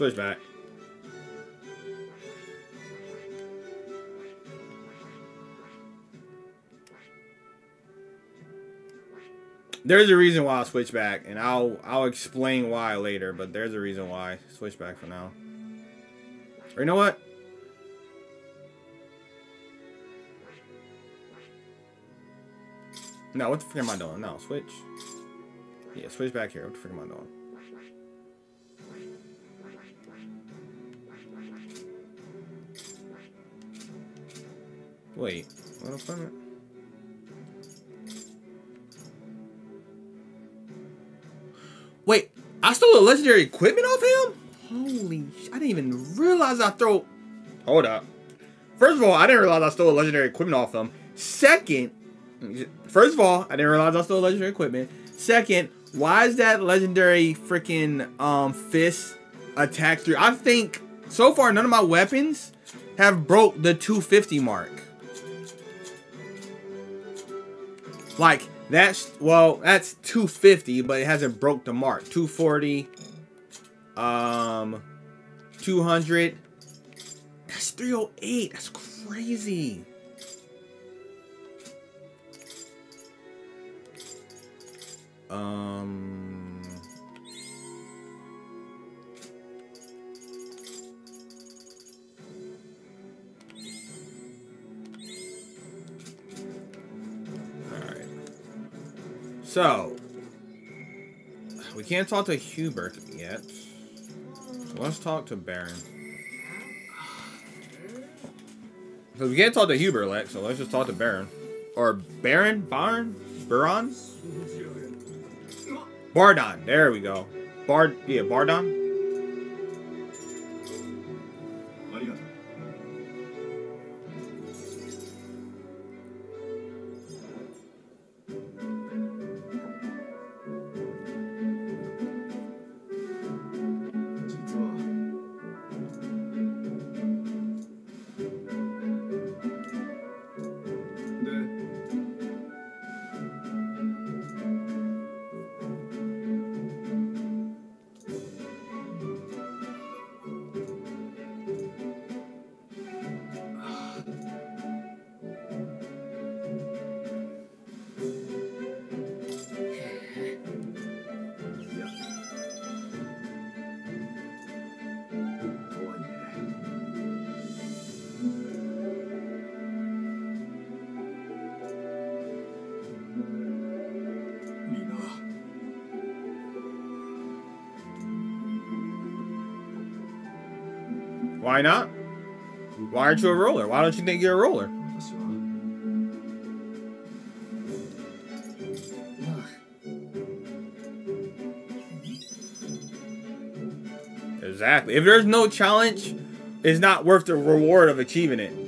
switch back. There's a reason why I switch back, and I'll I'll explain why later. But there's a reason why switch back for now. Or you know what? No, what the frick am I doing? No, switch. Yeah, switch back here. What the frick am I doing? Wait, what equipment? Wait, I stole a legendary equipment off him? Holy! I didn't even realize I throw. Hold up. First of all, I didn't realize I stole legendary equipment off him. Second, first of all, I didn't realize I stole legendary equipment. Second, why is that legendary freaking um fist attack through? I think so far none of my weapons have broke the 250 mark. Like that's well, that's 250, but it hasn't broke the mark. 240, um, 200. That's 308. That's crazy. Um. So. We can't talk to Hubert yet. So let's talk to Baron. So we can't talk to Hubert, Lex, so let's just talk to Baron. Or Baron? Baron? Baron? Bardon. There we go. Bard. Yeah, Bardon. Why not? Why aren't you a roller? Why don't you think you're a roller? Exactly. If there's no challenge, it's not worth the reward of achieving it.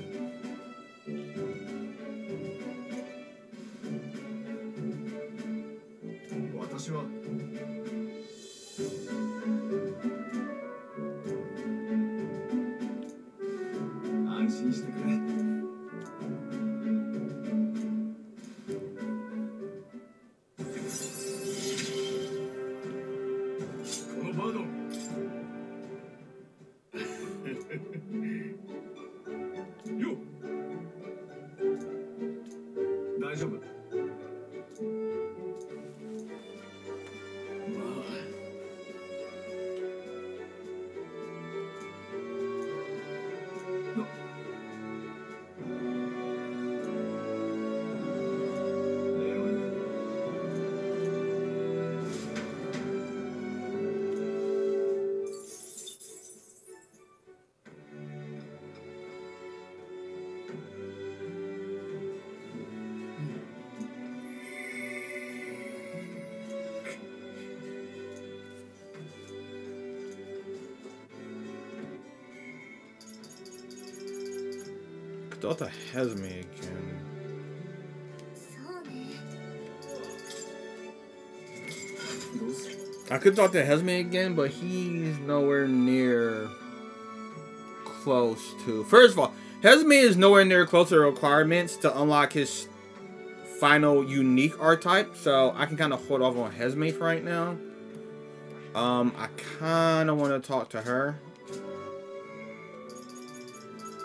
Talk to Heismay again, but he's nowhere near close to. First of all, Heismay is nowhere near close to the requirements to unlock his final unique archetype, so I can kind of hold off on Heismay for right now. Um, I kind of want to talk to her.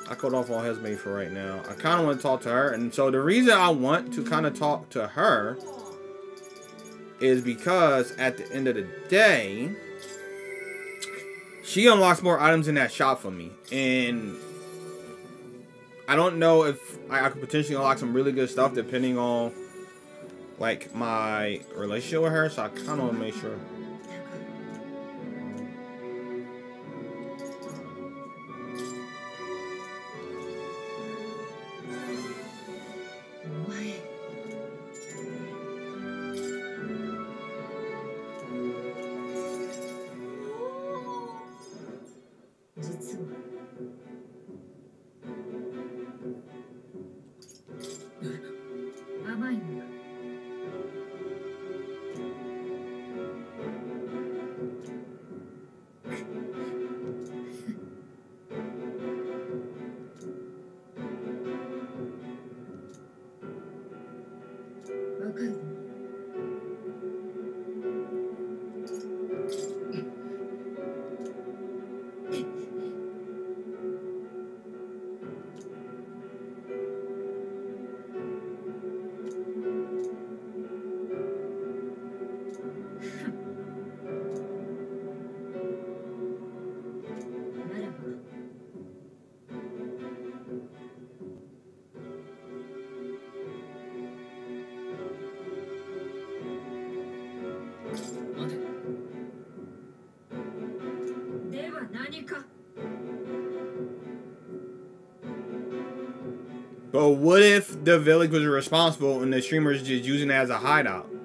I cut off on Heismay for right now. I kind of want to talk to her, and so the reason I want to kind of talk to her is because at the end of the day, she unlocks more items in that shop for me, and I don't know if I, I could potentially unlock some really good stuff depending on like my relationship with her. So I kind of want to make sure. The village was responsible and the streamers just using it as a hideout? "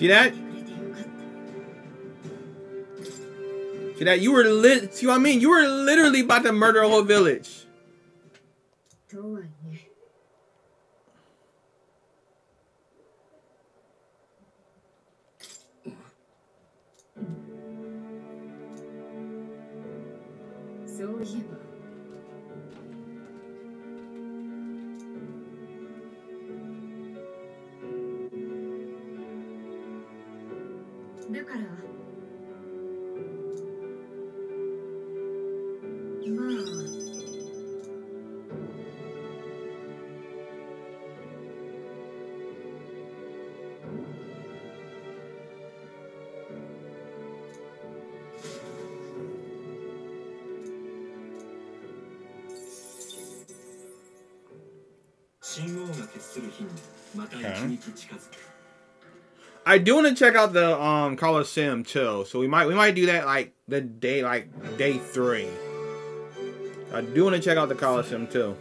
See that? See that? You were lit. See what I mean? You were literally about to murder a whole village. I do want to check out the um Coliseum too, so we might we might do that like the day like day three. I do want to check out the Coliseum too.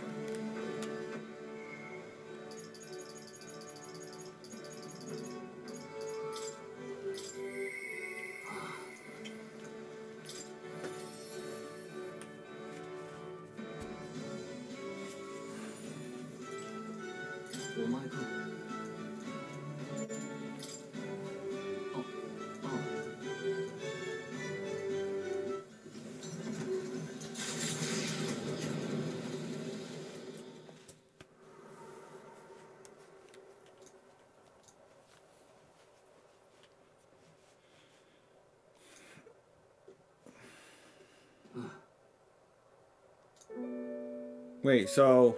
So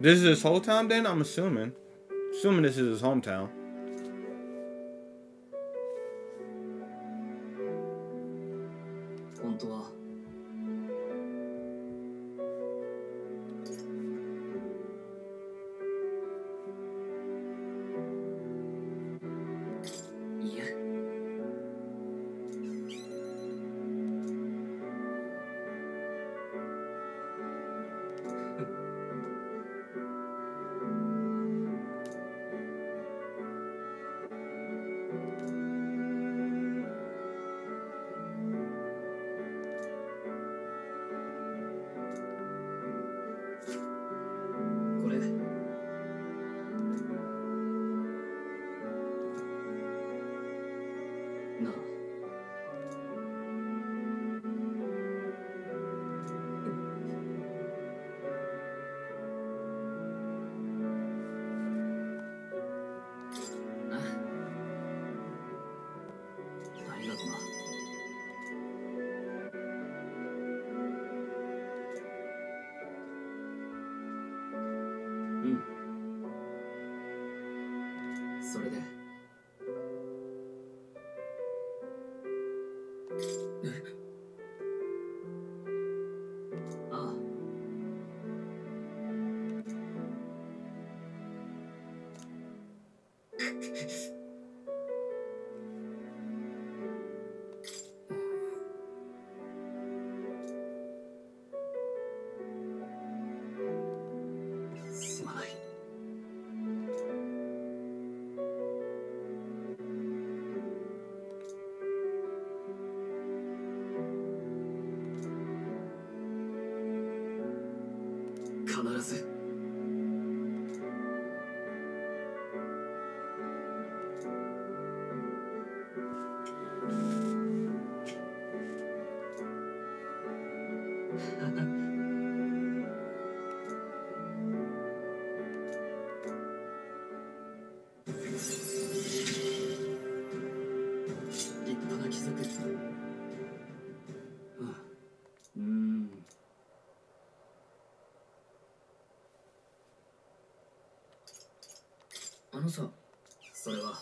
this is his hometown then? I'm assuming. Assuming this is his hometown. fazer. それは。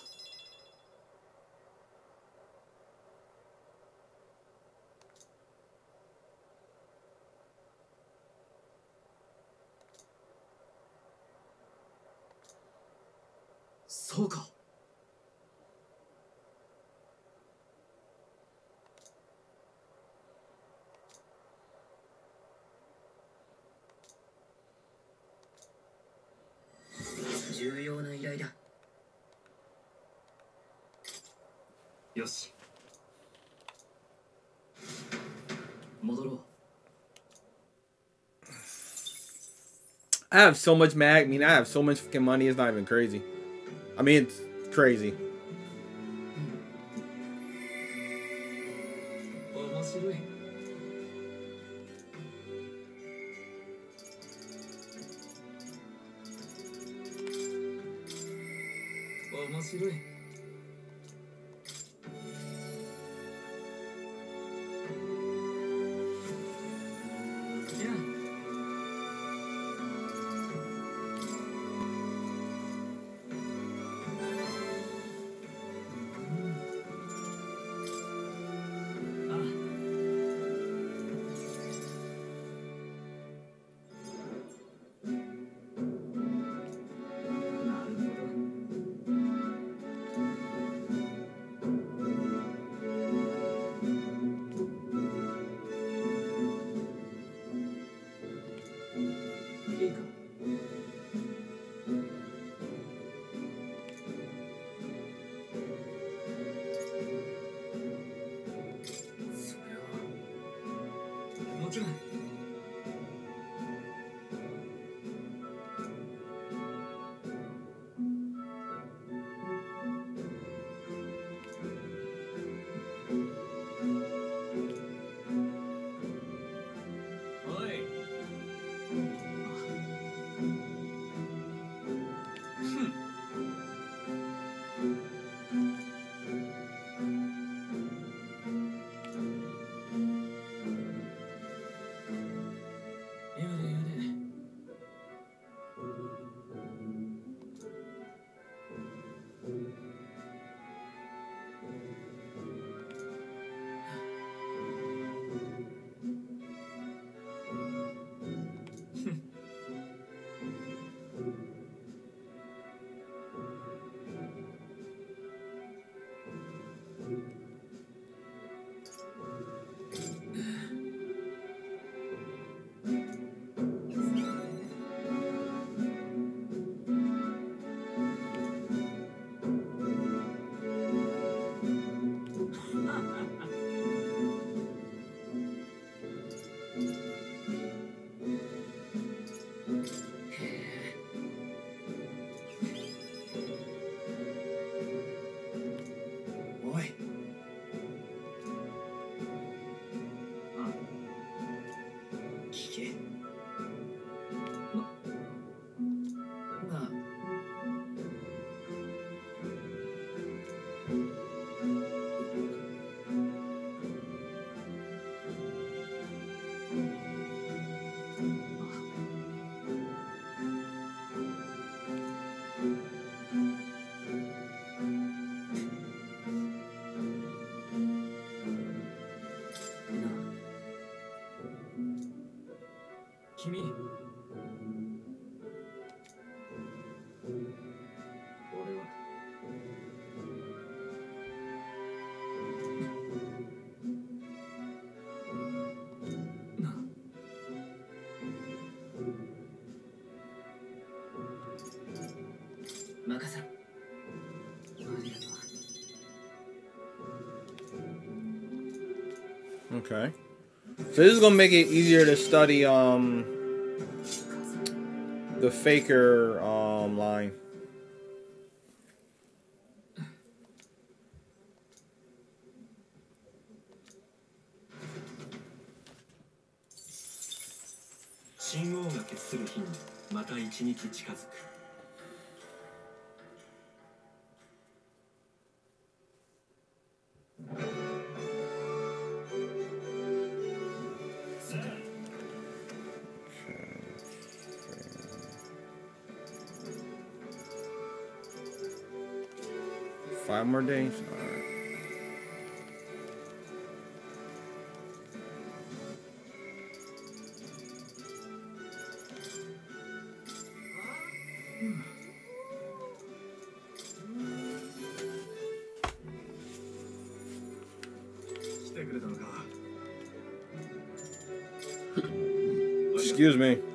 そうか。重要な依頼だ。よし戻ろう I have so much mag. I mean, I have so much fucking money. It's not even crazy. I mean, it's crazy. 君俺はな任せろありがとう Okay. So this is gonna make it easier to study um the faker um, days. Excuse me.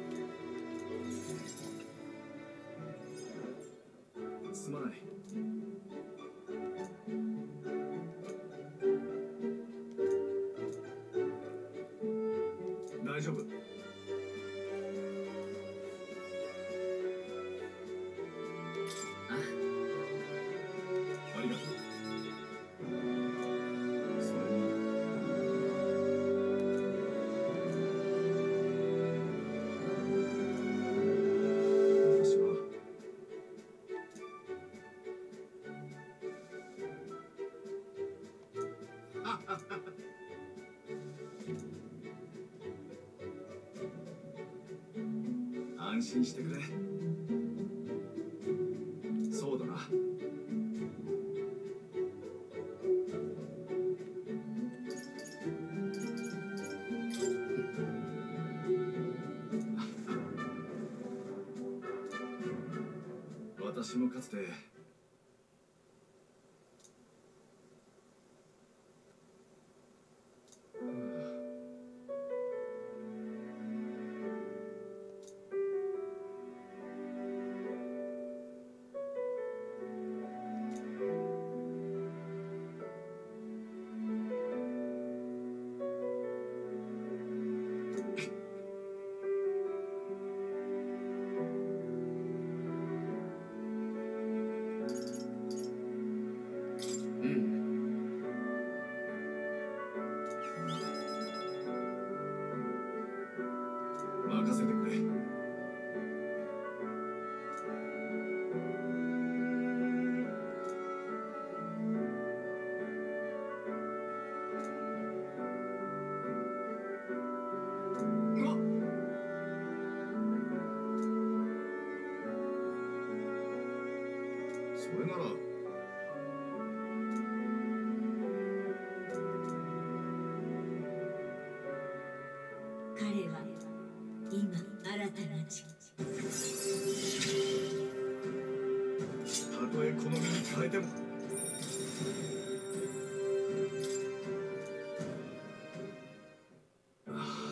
あ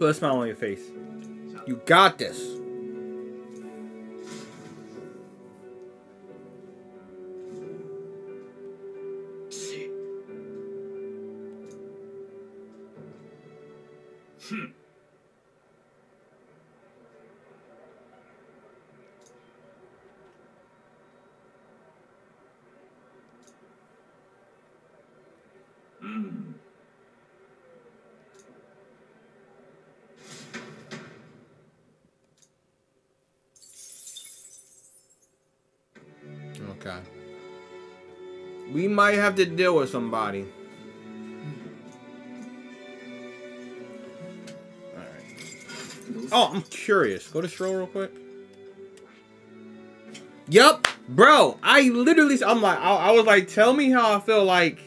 Put a smile on your face. You got this. Might have to deal with somebody. Alright. Oh, I'm curious. Go to Strohl real quick. Yup, bro. I literally, I'm like, I, I was like, tell me how I feel like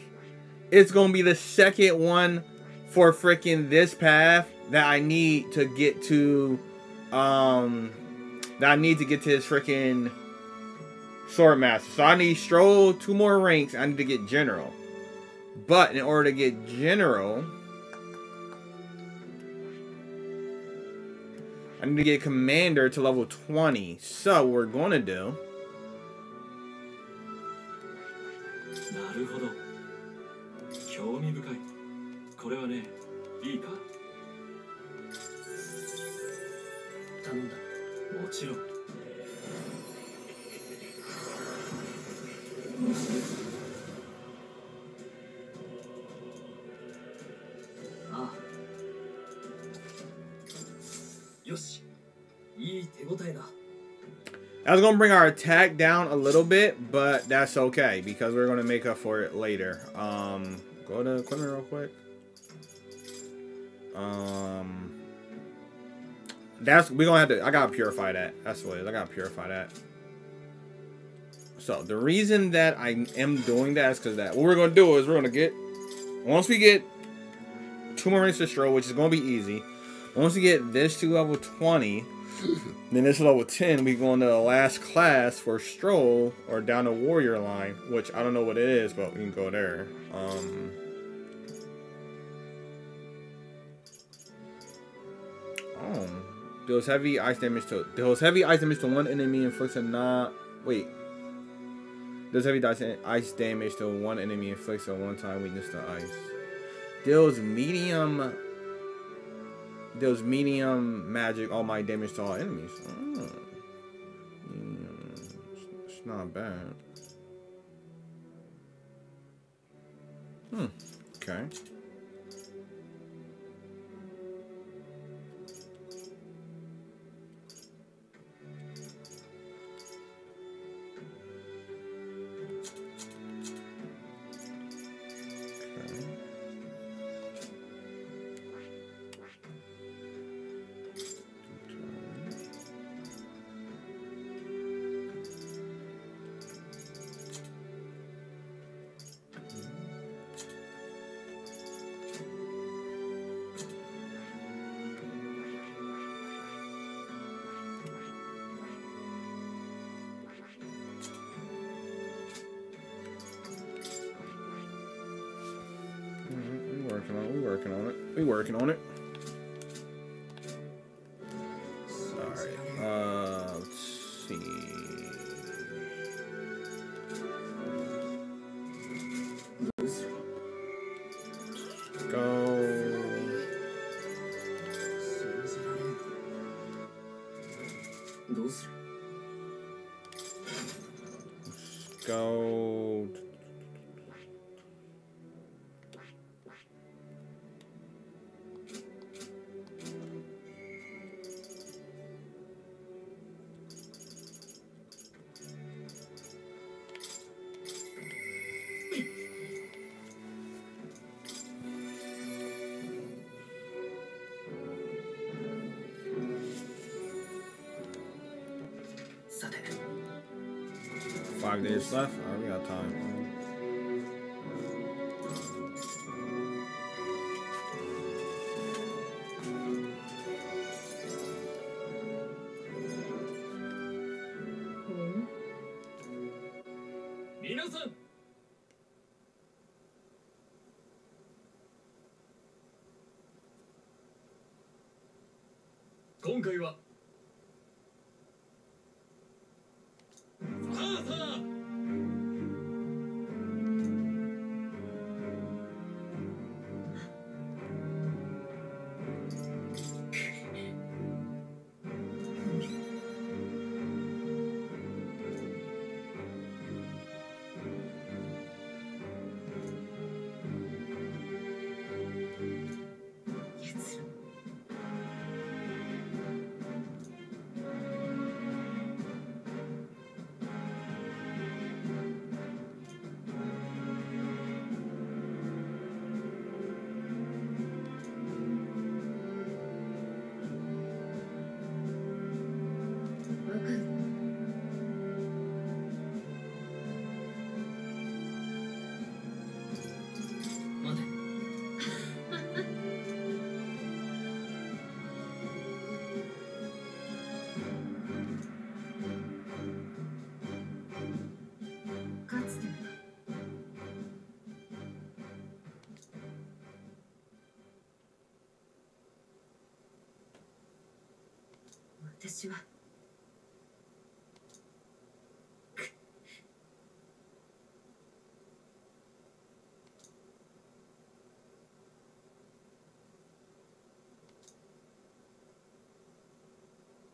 it's gonna be the second one for freaking this path that I need to get to, um, that I need to get to this freaking sword master. So I need Strohl two more ranks. I need to get general. But in order to get general, I need to get commander to level 20. So what we're gonna do ああよしいい手応えだ That's gonna bring our attack down a little bit, but that's okay because we're gonna make up for it later. Um, go to equipment real quick. Um, that's we're gonna have to. I gotta purify that. That's what it is. I gotta purify that. So the reason that I am doing that is because that what we're gonna do is we're gonna get once we get two more ranks to Strohl, which is gonna be easy. Once we get this to level twenty. Then this level 10, we go into the last class for Strohl or down the Warrior line, which I don't know what it is, but we can go there. Um, oh, deals heavy ice damage to deals heavy ice damage to one enemy inflicts a not wait. Does heavy ice damage to one enemy inflicts a one-time weakness to ice. Deals medium deals medium magic almighty damage to all enemies. Oh. Mm, it's- not bad. Hmm. Okay. Working on it. Five days left. Oh, we got time.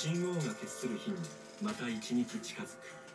信王が決する日にまた一日近づく。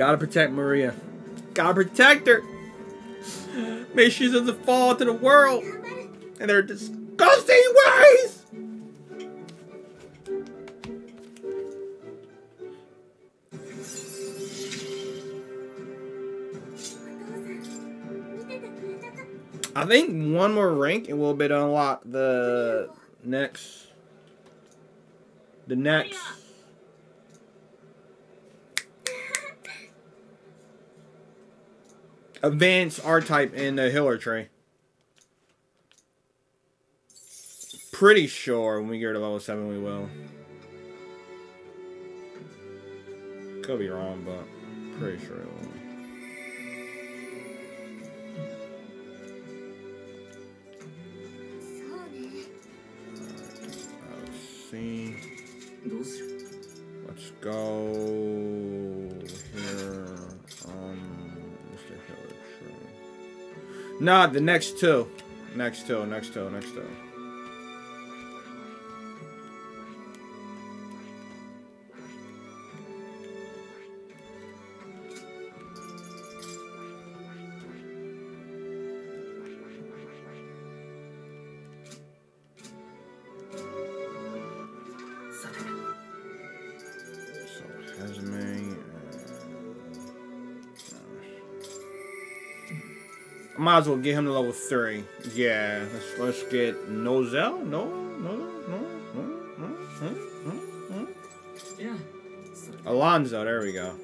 Gotta protect Maria. Gotta protect her. Make sure she doesn't fall to the world and their disgusting ways. I think one more rank and we'll be to unlock the next the next Advanced archetype in the healer tree. Pretty sure when we get to level 7 we will. Could be wrong, but pretty sure it will. Nah, the next two. Next two, next two, next two. Might as well get him to level three. Yeah, let's let's get Nozel. No, no, no, no, no, no, no, no. Yeah. Alonzo, there we go.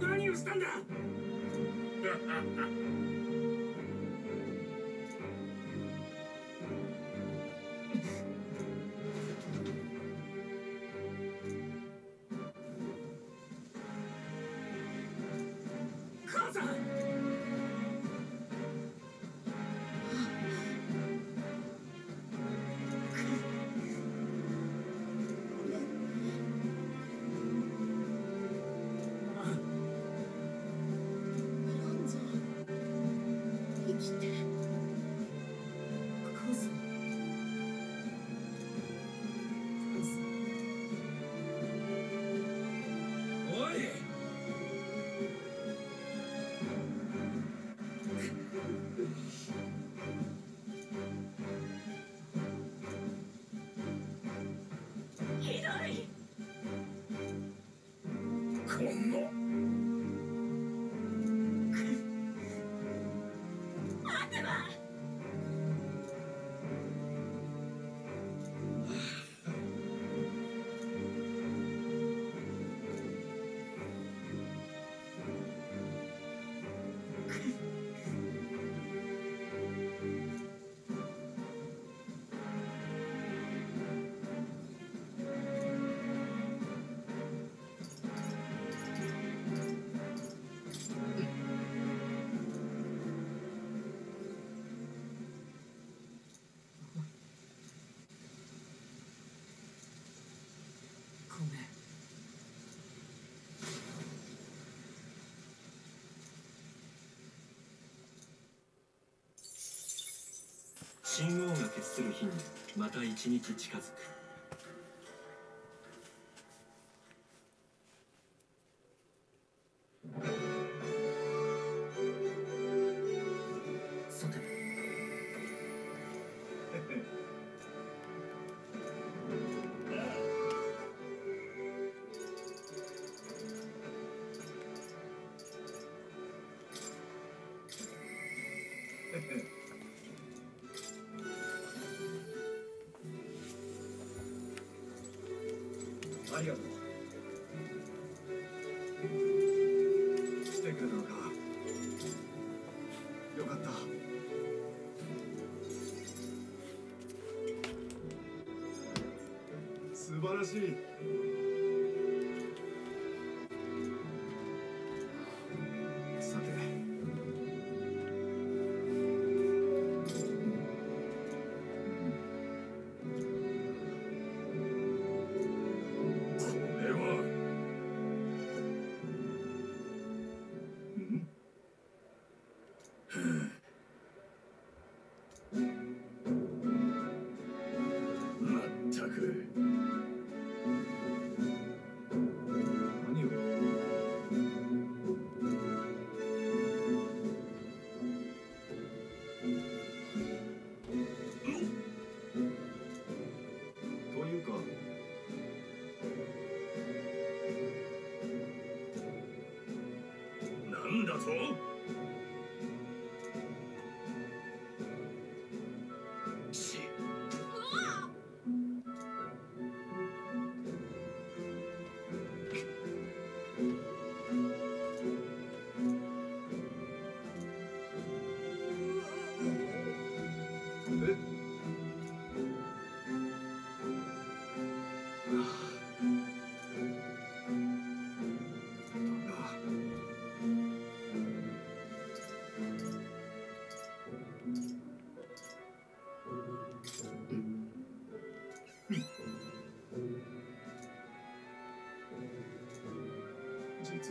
何をしたんだ？新王が決する日にまた一日近づく。んだぞ。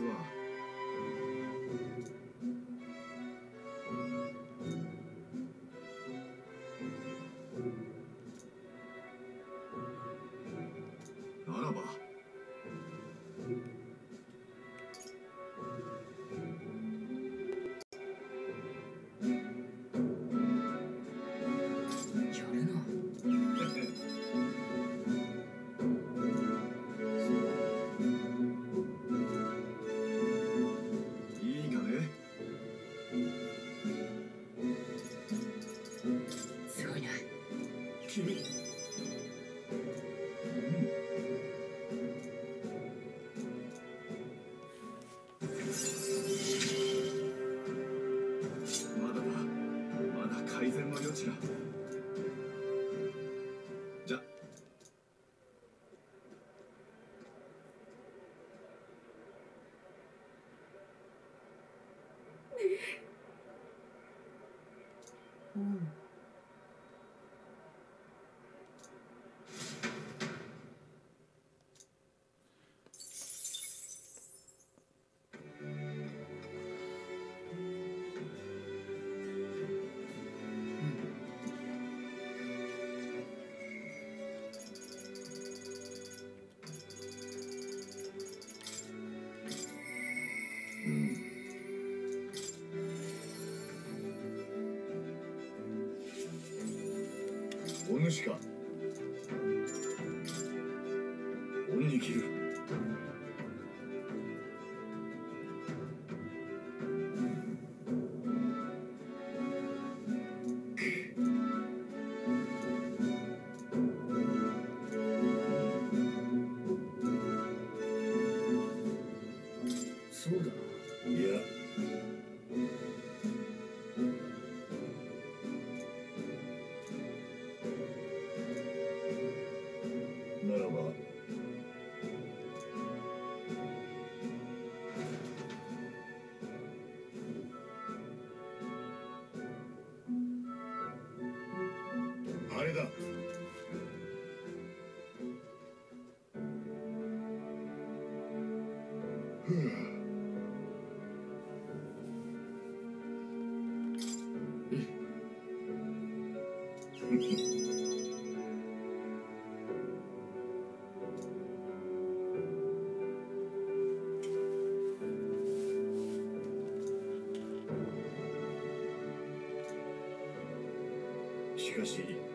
是吧 Scott. しか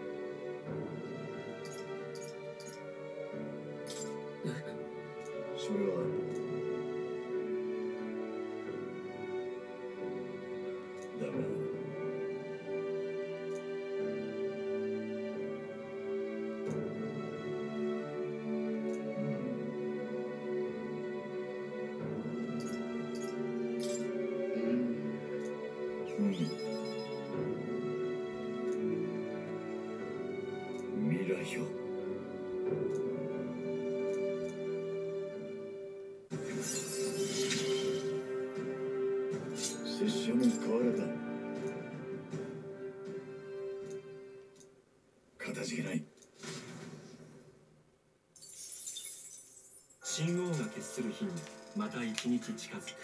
決する日にまた一日近づく。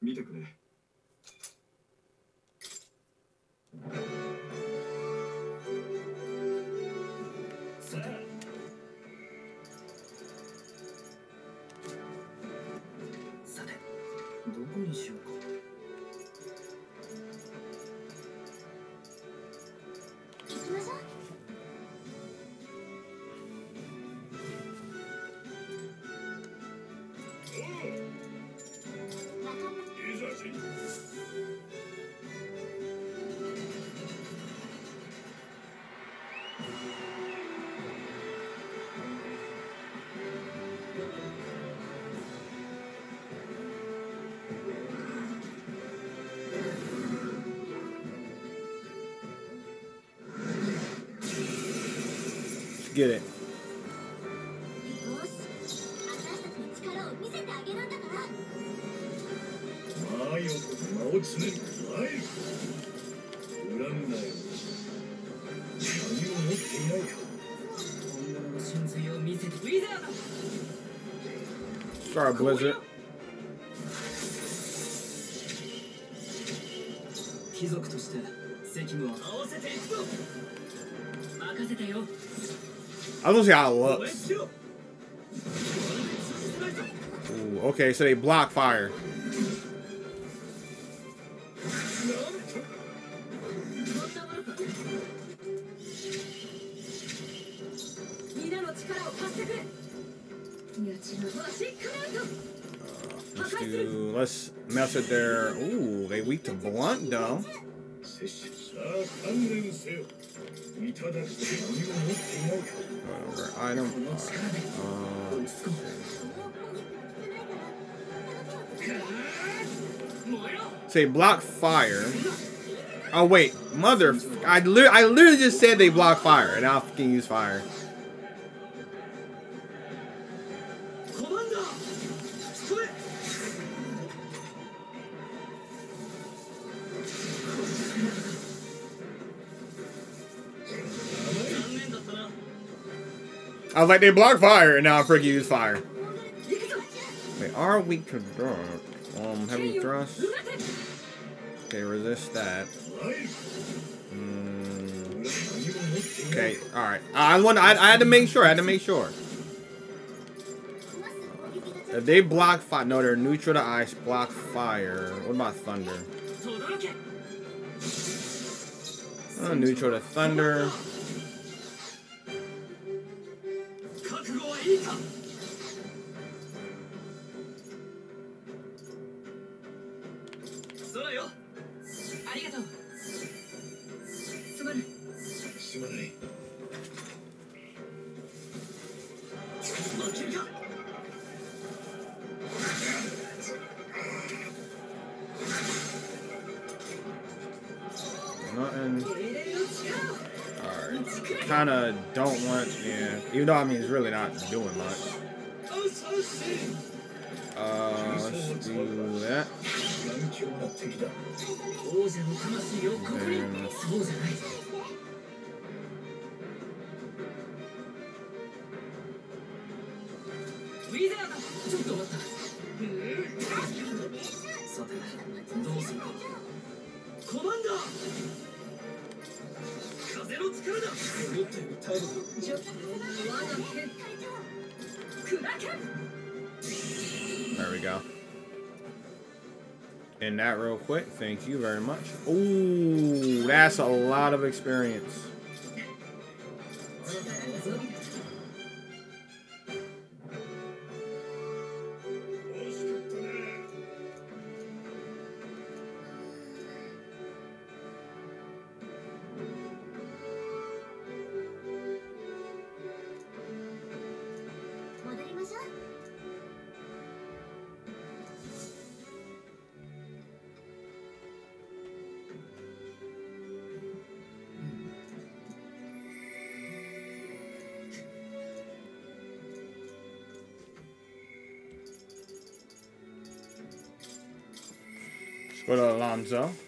見てくれさて。さて。どこにしようか。ード Sorry Blizzard I was gonna say how it looks. Ooh, okay, so they block fire. Uh, let's do. Let's mess with their. Ooh, they weak to blunt though. Item Um. Say block fire. Oh wait, mother! I, li I literally just said they block fire, and I can use fire. I was like, they block fire, and now I freaking use fire. They are weak to dark. Um, heavy thrust. Okay, resist that. Mm. Okay, all right. I want. I, I had to make sure. I had to make sure. If they block fire, no, they're neutral to ice. Block fire. What about thunder? Oh, neutral to thunder. すまない kind of don't want, yeah, even though I mean it's really not doing much. Uh, let's do that. Damn. Commander! Uh, there we go. And that real quick. Thank you very much. Ooh, that's a lot of experience. Go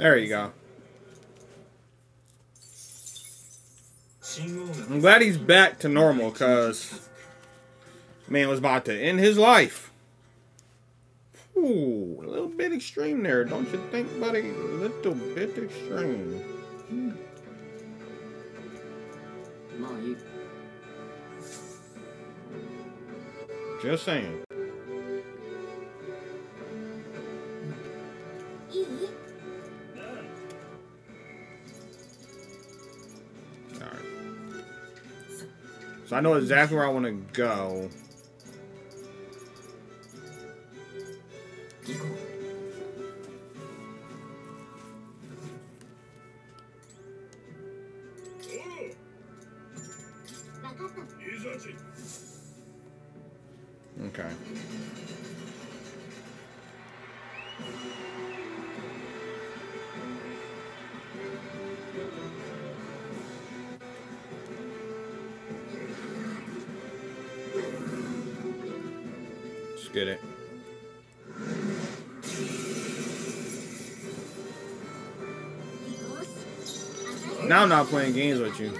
There you go. I'm glad he's back to normal, because man was about to end his life. Ooh, a little bit extreme there, don't you think, buddy? A little bit extreme. Just saying. I know exactly where I want to go. Now I'm not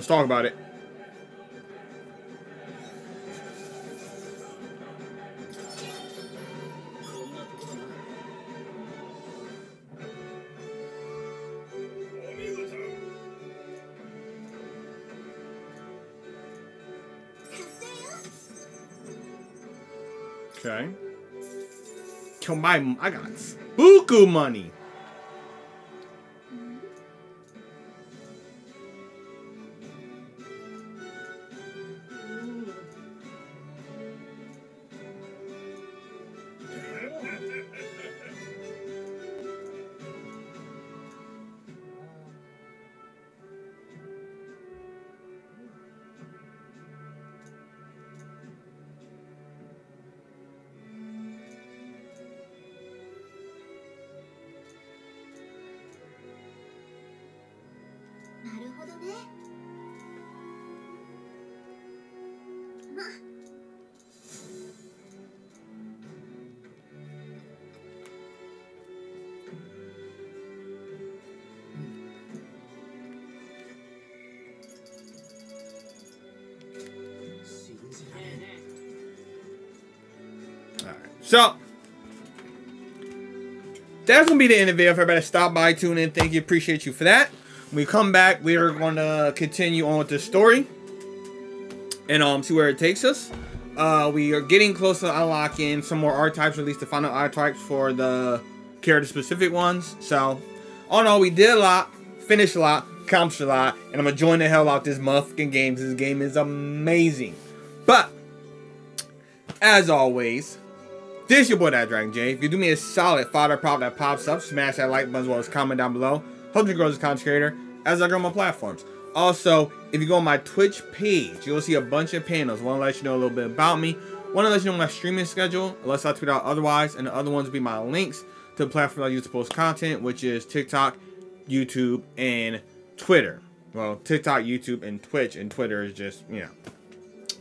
Let's talk about it. Okay. Kill my I got buku money. That's gonna be the end of the video. If everybody stop by, tune in, thank you, appreciate you for that. When we come back, we are gonna continue on with the story and um see where it takes us. Uh, we are getting close to unlocking some more archetypes, or at least the final archetypes for the character specific ones. So, all in all, we did a lot, finished a lot, accomplished a lot, and I'm gonna join the hell out this motherfucking game. This game is amazing. But as always, this your boy DatDragonJ. If you do me a solid father prop that pops up, smash that like button as well as comment down below. Help me grow as a content creator as I grow my platforms. Also, if you go on my Twitch page, you'll see a bunch of panels. Want to let you know a little bit about me. Want to let you know my streaming schedule, unless I tweet out otherwise. And the other ones will be my links to the platform I use to post content, which is TikTok, YouTube, and Twitter. Well, TikTok, YouTube, and Twitch, and Twitter is just, you know.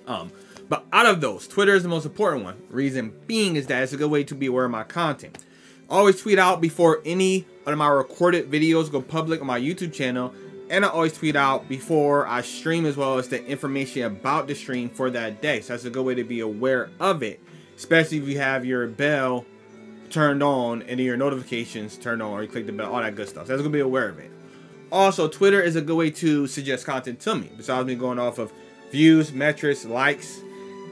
Um, but out of those, Twitter is the most important one. Reason being is that it's a good way to be aware of my content. Always tweet out before any of my recorded videos go public on my YouTube channel. And I always tweet out before I stream as well as the information about the stream for that day. So that's a good way to be aware of it. Especially if you have your bell turned on and your notifications turned on or you click the bell, all that good stuff. So that's gonna be aware of it. Also, Twitter is a good way to suggest content to me. Besides me going off of views, metrics, likes,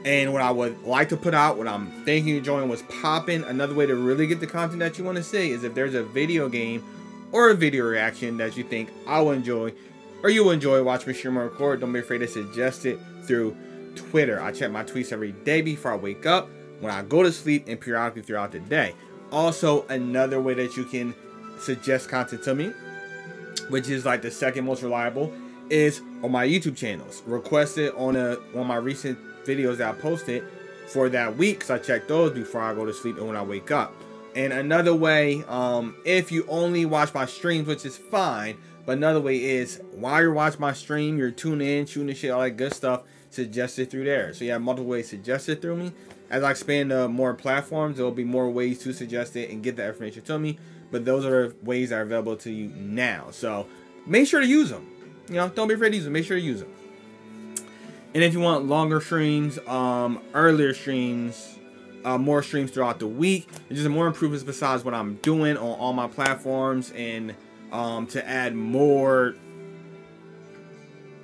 and what I would like to put out, what I'm thinking you're enjoying was popping. Another way to really get the content that you want to see is if there's a video game or a video reaction that you think I will enjoy or you will enjoy, watch me stream or record. Don't be afraid to suggest it through Twitter. I check my tweets every day before I wake up, when I go to sleep, and periodically throughout the day. Also, another way that you can suggest content to me, which is like the second most reliable, is on my YouTube channels. Request it on a of my recent videos that I posted for that week, because I check those before I go to sleep and when I wake up. And another way, um, if you only watch my streams, which is fine, but another way is while you're watching my stream, you're tuning in, shooting the shit, all that good stuff, suggest it through there. So you have multiple ways to suggest it through me. As I expand to more platforms, there will be more ways to suggest it and get that information to me. But those are ways that are available to you now. So make sure to use them. You know, don't be afraid to use them. Make sure to use them. And if you want longer streams, um, earlier streams, uh, more streams throughout the week. And just more improvements besides what I'm doing on all my platforms and um, to add more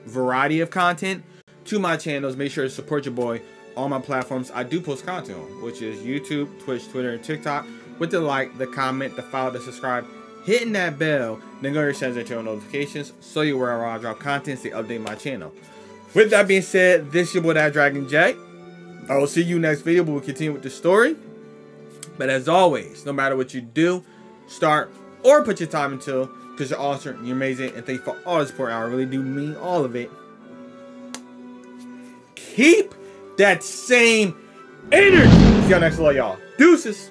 variety of content to my channels. Make sure to support your boy on my platforms. I do post content on, which is YouTube, Twitch, Twitter, and TikTok. With the like, the comment, the follow, the subscribe, hitting that bell, then go to your settings and turn on notifications so you're aware I drop content, they update my channel. With that being said, this is your boy DatDragonJ. I will see you next video, but we'll continue with the story. But as always, no matter what you do, start or put your time into, because you're awesome, you're amazing, and thank you for all the support. I really do mean all of it. Keep that same energy. See y'all next one, y'all. Deuces.